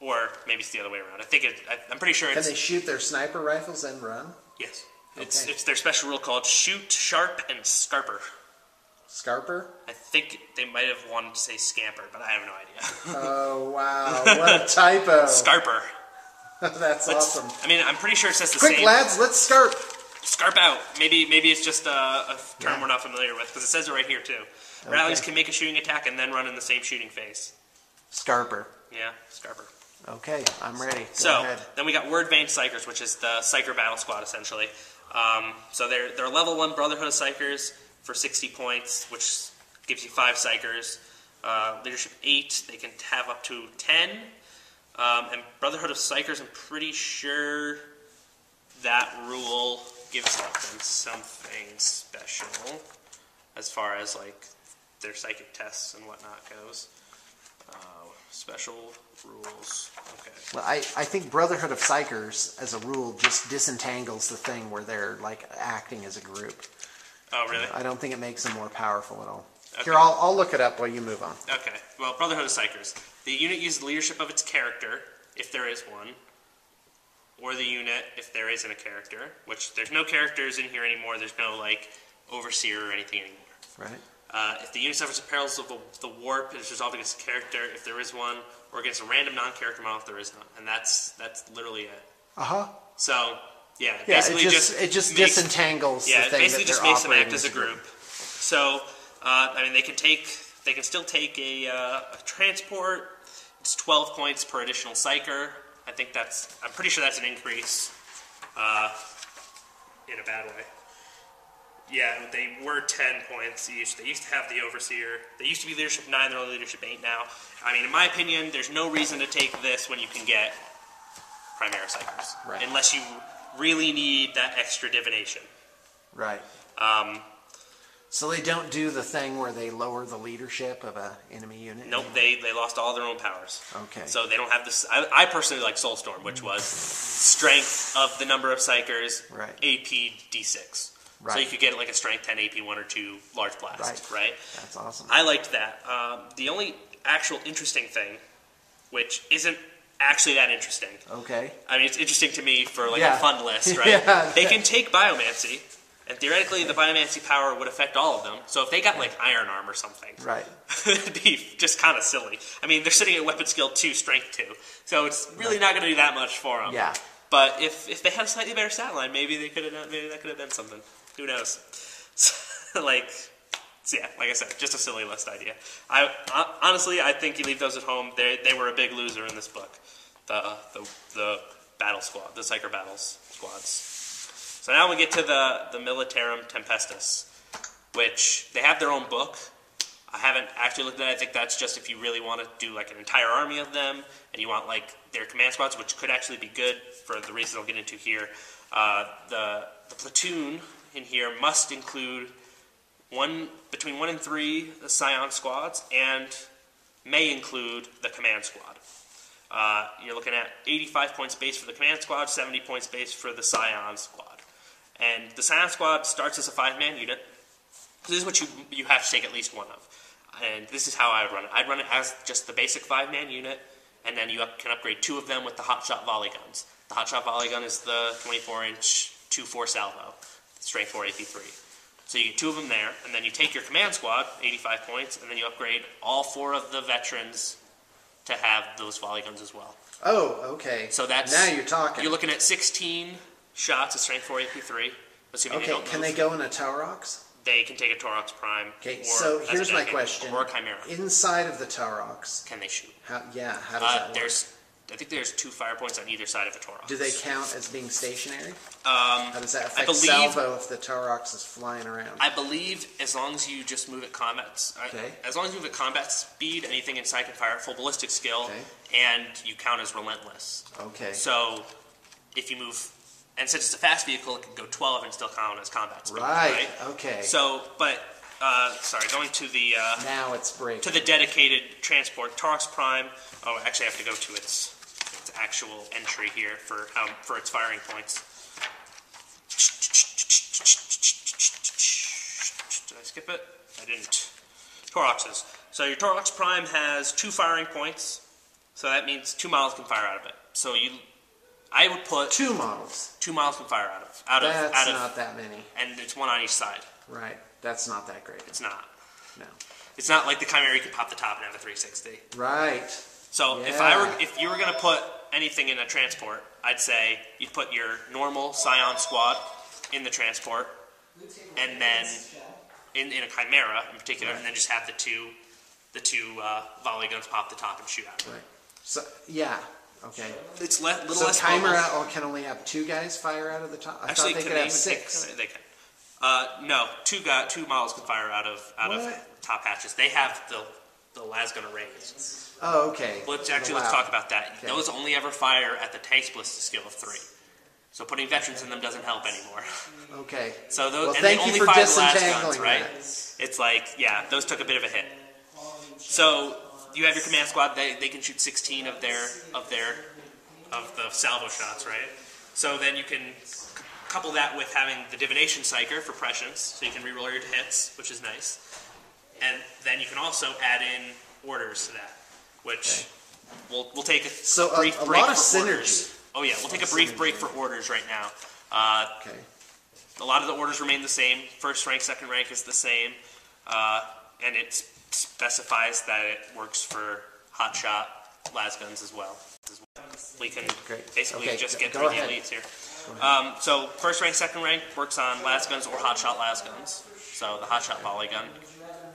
or maybe it's the other way around. I think it. I, I'm pretty sure Can they shoot their sniper rifles and run? yes. It's Okay. it's their special rule called shoot, sharp, and scarper. Scarper? I think they might have wanted to say scamper, but I have no idea. Oh, wow. What a typo. Scarper. That's Let's- awesome. I mean, I'm pretty sure it says the Quick, same. lads, let's scarp. Scarp out. Maybe maybe it's just a, a term Yeah. we're not familiar with because it says it right here too. Rallies can make a shooting attack and then run in the same shooting phase. Scarper. Yeah, Scarper. Okay, I'm ready. Go So ahead. then we got Wyrdvane Psykers, which is the Psyker battle squad essentially. Um, so they're they're level one Brotherhood of Psykers for 60 points, which gives you five Psykers. Uh, leadership eight, they can have up to 10. Um, and Brotherhood of Psykers, I'm pretty sure that rule gives them something special as far as like their psychic tests and whatnot goes. Uh, special rules. Okay. Well, I, I think Brotherhood of Psykers, as a rule, just disentangles the thing where they're like acting as a group. Oh, really? I don't think it makes them more powerful at all. Okay. Here, I'll, I'll look it up while you move on. Okay. Well, Brotherhood of Psykers. The unit uses the leadership of its character, if there is one, or the unit, if there isn't a character. Which there's no characters in here anymore. There's no like overseer or anything anymore. Right? Uh, if the unit suffers the perils of the, the warp, it is resolved against a character, if there is one, or against a random non-character model, if there is none. And that's that's literally it. Uh huh. So, yeah, Yeah, it basically just, it just makes- disentangles Yeah, the basically just makes them act as a group. So, uh, I mean, they can take, they can still take a, uh, a transport. It's 12 points per additional psyker. I think that's, I'm pretty sure that's an increase, uh, in a bad way. Yeah, they were 10 points each. They used to have the overseer. They used to be leadership 9, they're only leadership 8 now. I mean, in my opinion, there's no reason to take this when you can get Primaris Psykers. Right. Unless you really need that extra divination. Right. Um, So they don't do the thing where they lower the leadership of a enemy unit. Nope, they, they lost all their own powers. Okay. So they don't have this. I, I personally like Soulstorm, which was strength of the number of psykers, Right. AP D6. Right. So you could get like a strength 10 AP 1 or 2 large blast, right? That's awesome. I liked that. Um, the only actual interesting thing, which isn't actually that interesting, Okay. I mean, it's interesting to me for like Yeah. a fun list, right? Yeah. They can take biomancy, and theoretically, the biomancy power would affect all of them. So if they got like iron arm or something, Right. it'd be just kind of silly. I mean, they're sitting at weapon skill two, strength two, so it's really not going to do that much for them. Yeah. But if if they had a slightly better stat line, maybe they could have done. Maybe that could have been something. Who knows? So, like, so yeah, like I said, just a silly list idea. I hon- honestly, I think you leave those at home. They they were a big loser in this book. The the the battle squad, the psyker battles squads. So now we get to the the Militarum Tempestus, which they have their own book. I haven't actually looked at it. I think that's just if you really want to do like an entire army of them and you want like their command squads, which could actually be good for the reasons I'll get into here. Uh, the, the platoon in here must include one between one and three the Scion squads and may include the command squad. Uh, you're looking at 85 points base for the command squad, 70 points base for the Scion squad. And the Scion squad starts as a five-man unit. This is what you you have to take at least one of. And this is how I would run it. I'd run it as just the basic five-man unit, and then you up, can upgrade two of them with the hotshot volley guns. The hotshot volley gun is the 24-inch 2-4 salvo, strength 4 AP3. So you get two of them there, and then you take your command squad, 85 points, and then you upgrade all four of the veterans to have those volley guns as well. Oh, okay. So that's now you're talking. You're looking at 16 shots of strength 4 AP3. Assuming they okay, don't can move. they go in a Taurox? They can take a Taurox Prime. Okay, or so here's my question. Or a Chimera. Inside of the Taurox, Can they shoot? how? Yeah, how does Uh, that work? there's, I think there's two fire points on either side of a Taurox. Do they count as being stationary? Um, How does that I affect believe- salvo if the Taurox is flying around? I believe as long as you just move at combat, I- Okay. as long as you move at combat speed, anything inside can fire at full ballistic skill, Okay. and you count as relentless. okay. So if you move, and since it's a fast vehicle, it can go 12 and still count as combat speed. Right. Okay. So, but uh, sorry, going to the uh, now it's breaking. to the dedicated transport Taurox Prime. Oh, actually, I have to go to its actual entry here for how for its firing points. Did I skip it? I didn't. Tauroxes. So your Taurox Prime has two firing points, so that means two models can fire out of it. So you, I would put Two models. two models can fire out of out of That's out of, not that many. and it's one on each side. Right. That's not that great. It's not. No. It's not like the Chimera you can pop the top and have a 360. Right. So if I were if you were gonna put anything in a transport, I'd say you'd put your normal Scion squad in the transport, and then in, in a Chimera in particular, and then just have the two the two uh, volley guns pop the top and shoot out. Right. So yeah. Okay. It's le- little So less Chimera mobile. oh, can only have two guys fire out of the top. I Actually, thought they can could they have six. Take, they can. Uh, no, two got two models can fire out of out of top hatches. They have the the lasgun arrays. Oh, okay. Let's actually let's talk about that. Okay. Those only ever fire at the tank ballistic skill of three. So putting veterans in them doesn't help anymore. Okay. So those Well, and thank they you only fire the last guns, right? that. It's like yeah, those took a bit of a hit. So you have your command squad. They, they can shoot 16 of their of their of the salvo shots, right? So then you can couple that with having the divination psyker for prescience, so you can reroll your hits, which is nice. And then you can also add in orders to that, which we'll we'll take a So a- brief a break lot of for synergy. orders. Oh yeah, we'll take a brief break for orders right now. Uh, Okay. a lot of the orders remain the same. First rank, second rank is the same, uh, and it s- specifies that it works for hot shot las guns as well. We can Great. basically Okay, just go- get go through ahead. the elites here. Um, so first rank, second rank works on las guns or hot shot las guns. So the hot shot volley gun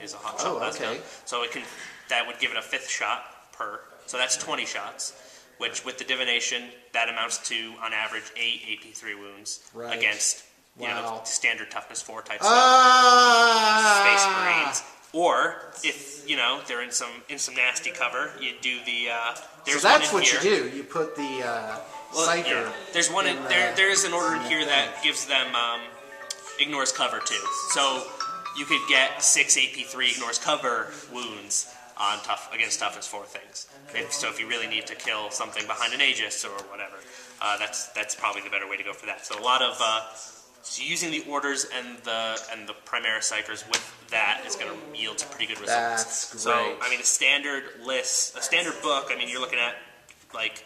is a hot shot Oh, okay. So it can that would give it a fifth shot per. So that's 20 shots, which with the divination that amounts to on average eight AP3 wounds Right. against you know standard toughness four type stuff, Ah. space marines. Or if you know they're in some in some nasty cover, you do the. Uh, So that's what here. you do. You put the uh, Well, yeah. There's one in, in there. the- There is an order in in here that gives them um, ignores cover too. So you could get six AP3 ignores cover wounds on tough against toughness four things. If, so if you really need to kill something behind an Aegis or whatever, uh, that's that's probably the better way to go for that. So a lot of uh, so using the orders and the and the Primaris Psykers with that is going to yield pretty good results. That's great. So. I mean, a standard list, a standard book. I mean, you're looking at like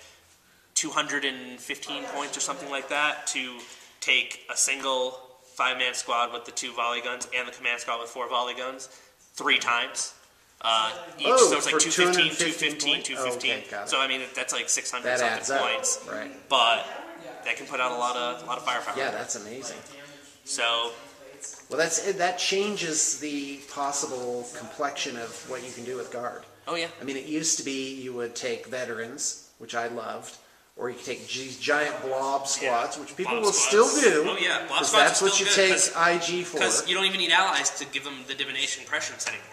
215 points or something like that to take a single five man squad with the two volley guns and the command squad with four volley guns three times. Uh, each, Oh, so it's like for 215, 215 215, points? 215. Okay, so I mean, that's like 600 that something adds up. points. Right. But that can put out a lot of a lot of firepower. Yeah, that's amazing. So Well, that's that changes the possible complexion of what you can do with guard. oh yeah, I mean, it used to be you would take veterans, which I loved, or you can take these giant blob squads, which people Blob will squads. still do. Oh, yeah. Blob because squads that's what you take IG for. because you don't even need allies to give them the divination prescience anymore.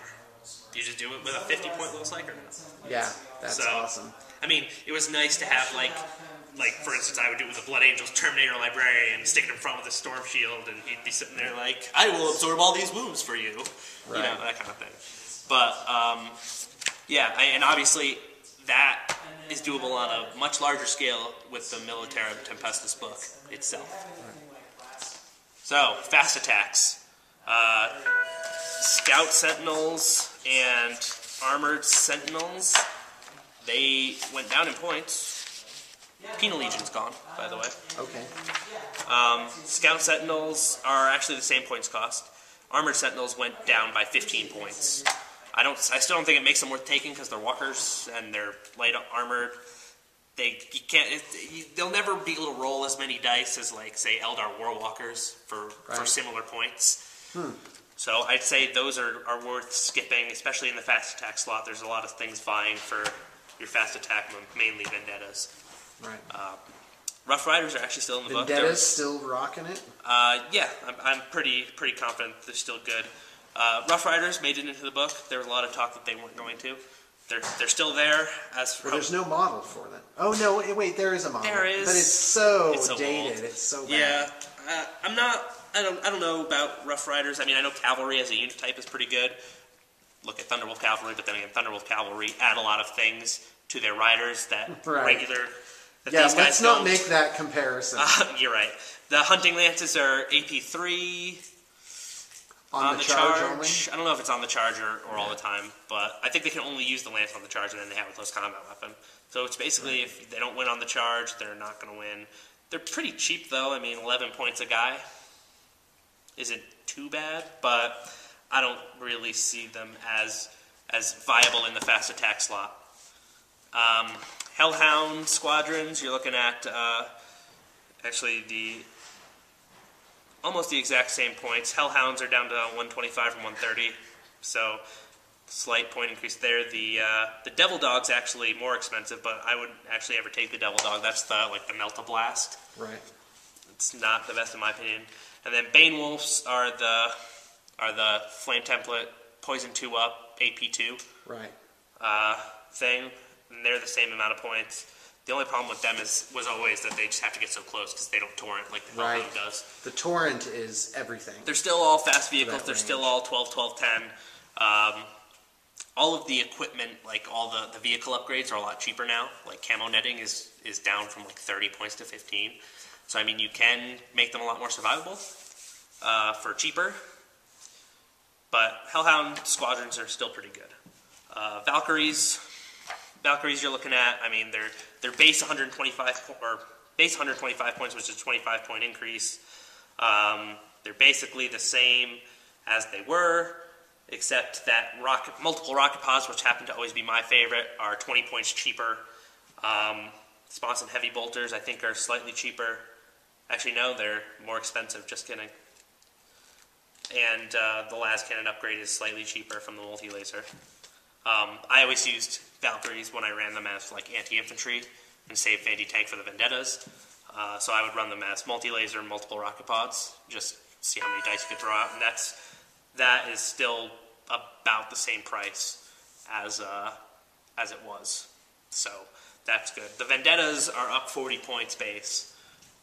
you just do it with a 50 point little psyker now. Yeah, that's So- awesome. I mean, it was nice to have like, like for instance, I would do it with the Blood Angels Terminator Librarian, stick it in front with a Storm Shield, and he'd be sitting there like, "I will absorb all these wounds for you," you know, that kind of thing. But um, yeah, I, and obviously that is doable on a much larger scale with the Militarum Tempestus book itself. So fast attacks, uh, Scout Sentinels and Armored Sentinels. They went down in points. Penal Legion's gone, by the way. Okay. Scout Sentinels are actually the same points cost. Armored Sentinels went down by 15 points. I don't. I still don't think it makes them worth taking because they're walkers and they're light armored. They you can't. It, you, they'll never be able to roll as many dice as like say Eldar Warwalkers for for similar points. So I'd say those are, are worth skipping, especially in the fast attack slot. There's a lot of things vying for your fast attack, mainly vendettas. Right. Rough Riders are actually still in the book. They're- Vendetta's still rocking it. uh, yeah, I'm, I'm pretty pretty confident they're still good. Uh, Rough Riders made it into the book. There was a lot of talk that they weren't going to. They're they're still there. As for Well, there's no model for them. Oh no! Wait, wait, there is a model. There is. but it's so It's so dated. old. It's so bad. yeah, uh, I'm not. I don't. I don't know about Rough Riders. I mean, I know Cavalry as a unit type is pretty good. Look at Thunderwolf Cavalry, but then again, Thunderwolf Cavalry add a lot of things to their riders that Right. regular. That Yeah, these let's not don't. make that comparison You're right. The hunting lances are AP three. On, on the, the charge, charge. I don't know if it's on the charge or, or all the time, but I think they can only use the lance on the charge, and then they have a close combat weapon. So it's basically if they don't win on the charge, they're not going to win. They're pretty cheap though. I mean, 11 points a guy isn't too bad, but I don't really see them as as viable in the fast attack slot. Um, Hellhound squadrons, you're looking at uh, actually the almost the exact same points. Hellhounds are down to 125 from 130, so slight point increase there. The uh, the Devil Dog's actually more expensive, but I would actually ever take the Devil Dog. That's the like the Melta Blast. Right. It's not the best in my opinion. And then Bane Wolves are the are the Flame Template Poison two up AP two Right. uh, thing, and they're the same amount of points. The only problem with them is was always that they just have to get so close because they don't torrent like the Hellhound does. The torrent is everything. They're still all fast vehicles. They're still all 12, 12, 10. Um, all of the equipment, like all the, the vehicle upgrades, are a lot cheaper now. Like camo netting is is down from like 30 points to 15. So I mean, you can make them a lot more survivable uh, for cheaper. But Hellhound squadrons are still pretty good. Uh, Valkyries, Valkyries, you're looking at. I mean, they're they're base 125 po- or base 125 points, which is a 25 point increase. Um, they're basically the same as they were, except that rocket, multiple rocket pods, which happen to always be my favorite, are 20 points cheaper. Um, Sponson heavy bolters, I think, are slightly cheaper. Actually, no, they're more expensive. Just kidding. And uh, the las cannon upgrade is slightly cheaper from the multi laser. Um, I always used Valkyries when I ran them as like anti-infantry and saved anti tank for the vendettas. Uh, so I would run them as multi-laser multiple rocket pods, just see how many dice you could throw out, and that's that is still about the same price as uh, as it was. So that's good. The vendettas are up 40 points base,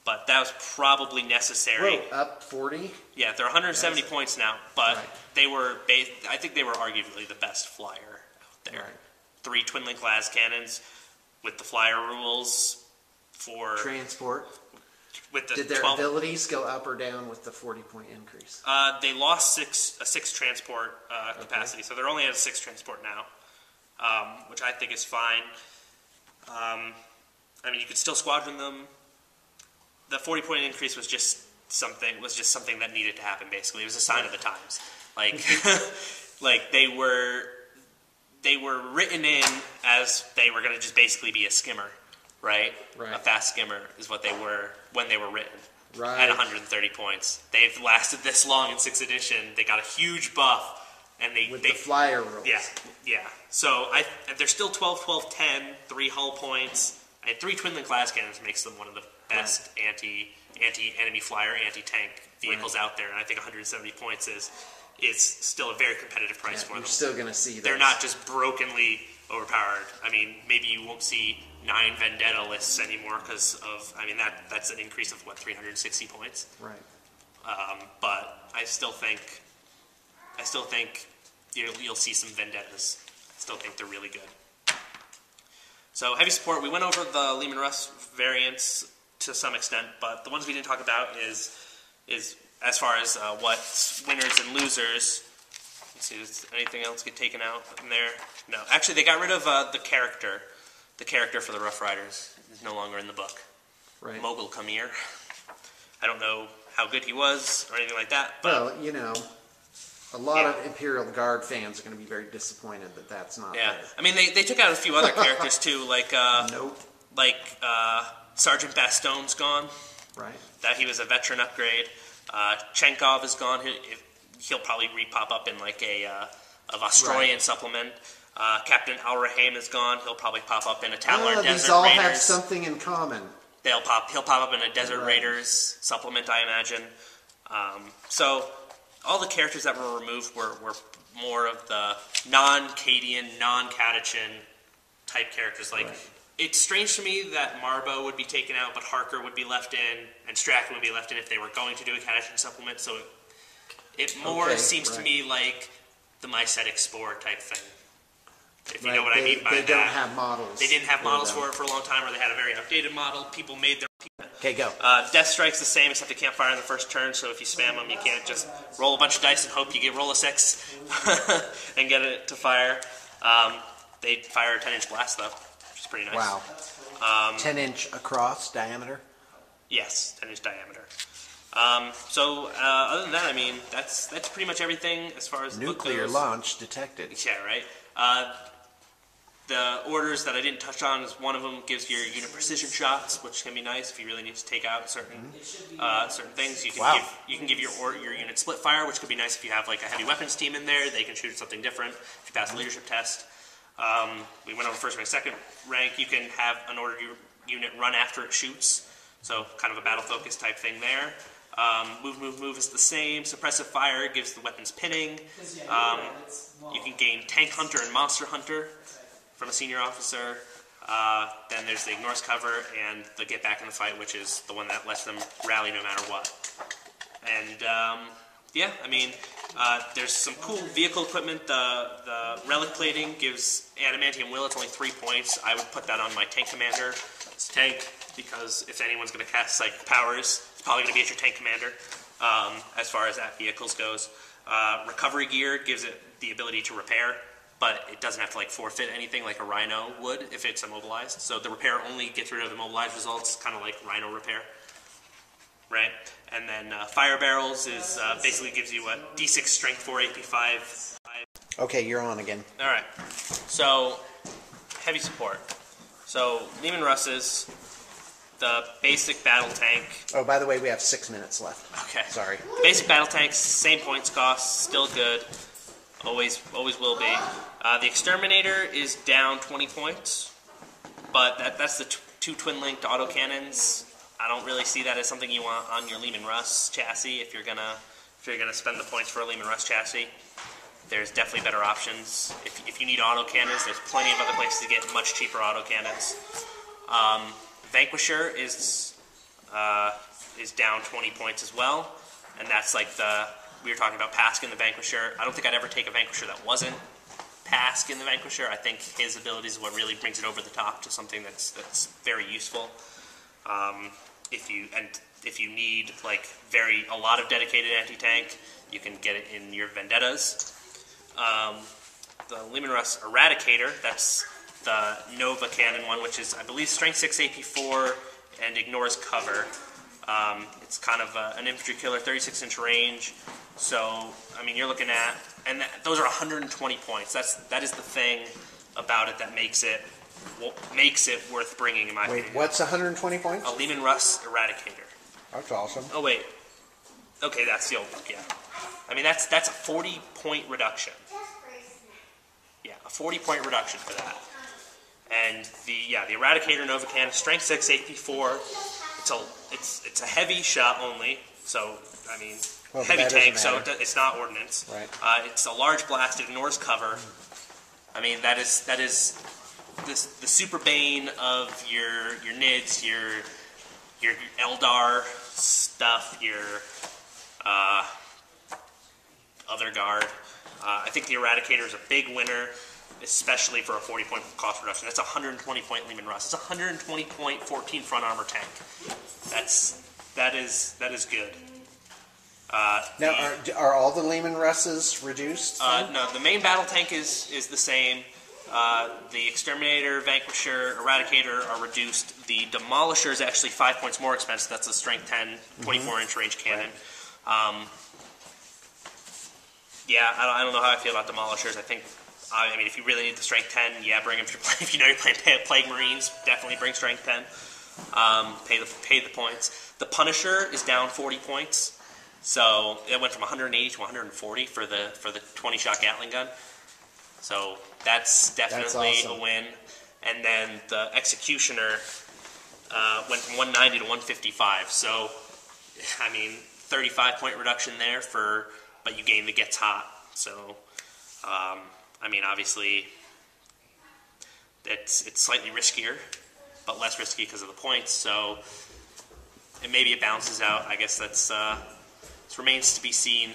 but that was probably necessary. Whoa, up 40? Yeah, they're 170 points now, but Right. they were. Ba- I think they were arguably the best flyer out there. Right. Three twin link las cannons with the flyer rules for Transport. with the Did their 12. abilities go up or down with the 40 point increase? Uh, they lost six a six transport uh, capacity, so they're only at a six transport now, um, which I think is fine. Um, I mean, you could still squadron them. The forty point increase was just something was just something that needed to happen. Basically, it was a sign of the times. Like, like they were they were written in as they were going to just basically be a skimmer, right? Right. A fast skimmer is what they were when they were written Right. at 130 points. They've lasted this long in sixth edition. They got a huge buff, and they With they the flyer rules. yeah yeah. So I they're still 12, 12, 10, three hull points, and three twin las cannons makes them one of the best anti anti enemy flyer anti tank vehicles out there. And I think 170 points is is still a very competitive price for You're them. still gonna see They're not just brokenly overpowered. I mean, maybe you won't see nine Vendetta lists anymore because of. I mean, that that's an increase of what 360 points. Right. Um, but I still think, I still think you'll, you'll see some vendettas. I still think they're really good. So heavy support. We went over the Leman Russ variants to some extent, but the ones we didn't talk about is is as far as uh, what winners and losers. Let's see, does anything else get taken out in there? No, actually, they got rid of uh, the character. The character for the Rough Riders is no longer in the book. Right. Mogul Kamir. I don't know how good he was or anything like that, but Well, you know, a lot Yeah. of Imperial Guard fans are gonna be very disappointed that that's not yeah. there. I mean, they, they took out a few other characters too, like uh, Nope. like uh, Sergeant Bastonne's gone. Right. That he was a veteran upgrade. Uh, Chenkov is gone. He, he'll probably re-pop up in like a uh, a Vostroyan Right. supplement. Uh, Captain Al'Rahem is gone. He'll probably pop up in a Tallarn Ah, Desert these all Raiders. have something in common. They'll pop. He'll pop up in a Desert Right. Raiders supplement, I imagine. Um, so all the characters that were removed were, were more of the non-Cadian, non-Catachan type characters. Like Right. It's strange to me that Marbo would be taken out, but Harker would be left in, and Straken would be left in if they were going to do a Catachan supplement. So it, it more Okay, seems to me like the Mycetic Spore type thing. If you right? know what they, I mean by they that. don't have models. they didn't have models them. for it for a long time, or they had a very outdated model. People made their Okay, go. uh, Death Strike's the same, except it can't fire in the first turn. So if you spam them, you can't just roll a bunch of dice and hope you get roll a six and get it to fire. Um, they fire a 10 inch blast though, pretty nice. Wow. Um, 10 inch across diameter. Yes, 10 inch diameter. Um, so uh, other than that, I mean, that's that's pretty much everything as far as Nuclear launch detected. Yeah, right. Uh, the orders that I didn't touch on is one of them gives your unit precision shots, which can be nice if you really need to take out certain uh, certain things. You can Wow. give you can give your or, your unit split fire, which could be nice if you have like a heavy weapons team in there. They can shoot something different if you pass the leadership test. Um, we went over first rank, second rank. You can have an order unit run after it shoots, so kind of a battle focus type thing there. Um, move, move, move is the same. Suppressive fire gives the weapons pinning. Um, you can gain Tank Hunter and Monster Hunter from a senior officer. Uh, then there's the Ignores cover and the Get Back in the Fight, which is the one that lets them rally no matter what. And um, yeah, I mean, uh, there's some cool vehicle equipment. The the relic plating gives adamantium will. It's only three points. I would put that on my tank commander. It's tank because if anyone's going to cast psychic powers, it's probably going to be at your tank commander. Um, as far as that vehicles goes, uh, recovery gear gives it the ability to repair, but it doesn't have to like forfeit anything like a Rhino would if it's immobilized. So the repair only gets rid of the immobilized results, kind of like Rhino repair right? And then uh, fire barrels is uh, basically gives you a D6 strength 4 AP 5. Okay, you're on again. All right. So heavy support. So Leman Russ's the basic battle tank. Oh, by the way, we have six minutes left. Okay. Sorry. Basic battle tanks, same points cost, still good. Always, always will be. Uh, the exterminator is down 20 points, but that, that's the t- two twin linked autocannons. I don't really see that as something you want on your Leman Russ chassis if you're gonna if you're gonna spend the points for a Leman Russ chassis. There's definitely better options. If, if you need auto cannons, there's plenty of other places to get much cheaper autocannons. Um, Vanquisher is uh, is down 20 points as well, and that's like the we were talking about Pask in the Vanquisher. I don't think I'd ever take a Vanquisher that wasn't Pask in the Vanquisher. I think his abilities is what really brings it over the top to something that's that's very useful. Um, if you and if you need like very a lot of dedicated anti-tank, you can get it in your Vendettas. Um, the Leman Russ Eradicator, that's the Nova Cannon one, which is I believe Strength 6 AP 4 and ignores cover. Um, it's kind of uh an infantry killer, 36 inch range. So I mean, you're looking at, and that, those are 120 points. That's that is the thing about it that makes it well, makes it worth bringing, in my Wait, opinion. what's 120 points? A Leman Russ Eradicator. That's awesome. Oh wait. Okay, that's the old book. Yeah. I mean, that's that's a 40 point reduction. Yeah, a 40 point reduction for that. And the yeah the Eradicator Nova Cannon, strength six, AP four. It's a it's it's a heavy shot only. So I mean, Well, but heavy that doesn't tank, so it matter. do- it's not ordnance. Right. Uh, it's a large blast. It ignores cover. I mean, that is that is the the super bane of your your nids, your your Eldar stuff, your uh, other guard. Uh, I think the Eradicator is a big winner, especially for a 40 point cost reduction. That's a 120 point Leman Russ. It's a 120 point 14 front armor tank. That's that is that is good. Uh, Now, the- are, are all the Leman Russes reduced? uh, no, the main battle tank is is the same. Uh, the exterminator, vanquisher, eradicator are reduced. The demolisher is actually five points more expensive. That's a strength 10, 24 inch range cannon. Um, yeah, I don't, I don't know how I feel about demolishers. I think, I mean, if you really need the strength 10, yeah, bring them. If, you're playing, if you know you're playing Plague Marines, definitely bring strength 10. Um, pay the pay the points. The Punisher is down 40 points, so it went from 180 to 140 for the for the 20 shot Gatling gun. So that's definitely awesome. a win. And then the Executioner uh, went from 190 to 155. So, I mean, 35 point reduction there for, but you gain the gets hot. So, um, I mean, obviously, it's it's slightly riskier, but less risky because of the points. So, and maybe it balances out. I guess that's uh, remains to be seen.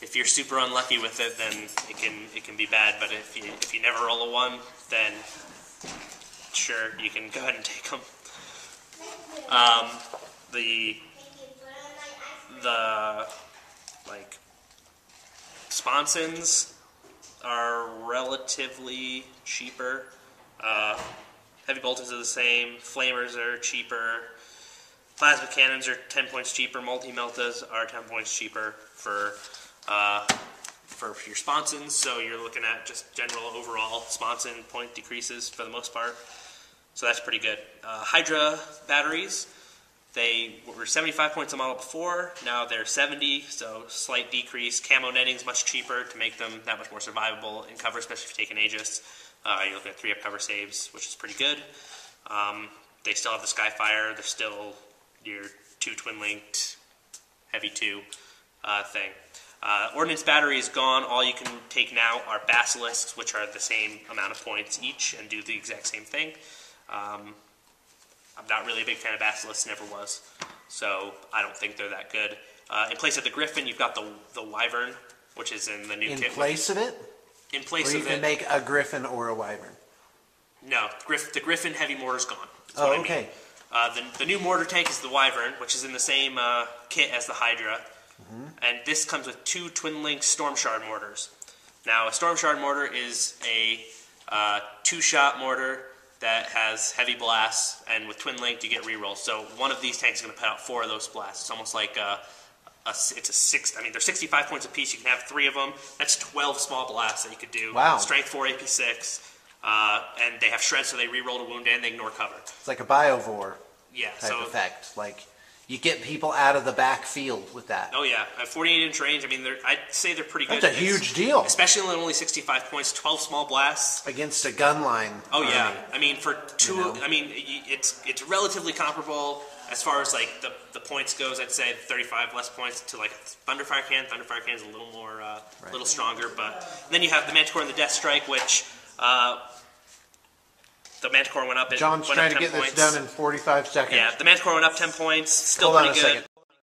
If you're super unlucky with it, then it can it can be bad. But if you if you never roll a one, then sure you can go ahead and take them. Um, the the like sponsons are relatively cheaper. Uh, heavy bolters are the same. Flamers are cheaper. Plasma cannons are 10 points cheaper. Multi meltas are 10 points cheaper for uh, for your sponsons. So you're looking at just general overall sponson point decreases for the most part. So that's pretty good. Uh, Hydra batteries, they were 75 points a model before. Now they're 70, so slight decrease. Camo netting's much cheaper to make them that much more survivable in cover, especially if you take an Aegis. Uh, you're looking at three up cover saves, which is pretty good. Um, they still have the Skyfire. They're still your two twin linked heavy two uh, thing. Uh, ordnance battery is gone. All you can take now are basilisks, which are the same amount of points each and do the exact same thing. Um, I'm not really a big fan of basilisks, never was, so I don't think they're that good. Uh, in place of the griffin, you've got the the wyvern, which is in the new In kit. In place of it? in place of Or you of can it, make a griffin or a wyvern? no, Griff, the griffin heavy mortar's gone. Oh, what I mean. okay. Uh, the, the new mortar tank is the Wyvern, which is in the same uh, kit as the Hydra. Mm-hmm. And this comes with two Twin Link Storm Shard mortars. Now, a Storm Shard mortar is a uh, two shot mortar that has heavy blasts, and with Twin Link, you get reroll. So, one of these tanks is going to put out four of those blasts. It's almost like a, a, it's a six, I mean, they're 65 points apiece. You can have three of them. That's 12 small blasts that you could do. Wow. Strength 4, AP 6. Uh, and they have shred, so they reroll a wound and they ignore cover. It's like a biovore Yeah, type so effect. Like you get people out of the back field with that. Oh yeah, at 48 inch range. I mean, they're, I'd say they're pretty good. That's a huge deal especially when only 65 points, 12 small blasts. against a gun line. Oh yeah, army. I mean for two, You know? I mean it's it's relatively comparable as far as like the, the points goes. I'd say 35 less points to like Thunderfire Can. Thunderfire Can is a little more, uh, a little stronger, but then you have the Manticore and the Death Strike, which uh, the Manticore went up. John's went trying up to 10 get points. this done in 45 seconds. Yeah, the Manticore went up 10 points. Still Hold on pretty a good. second.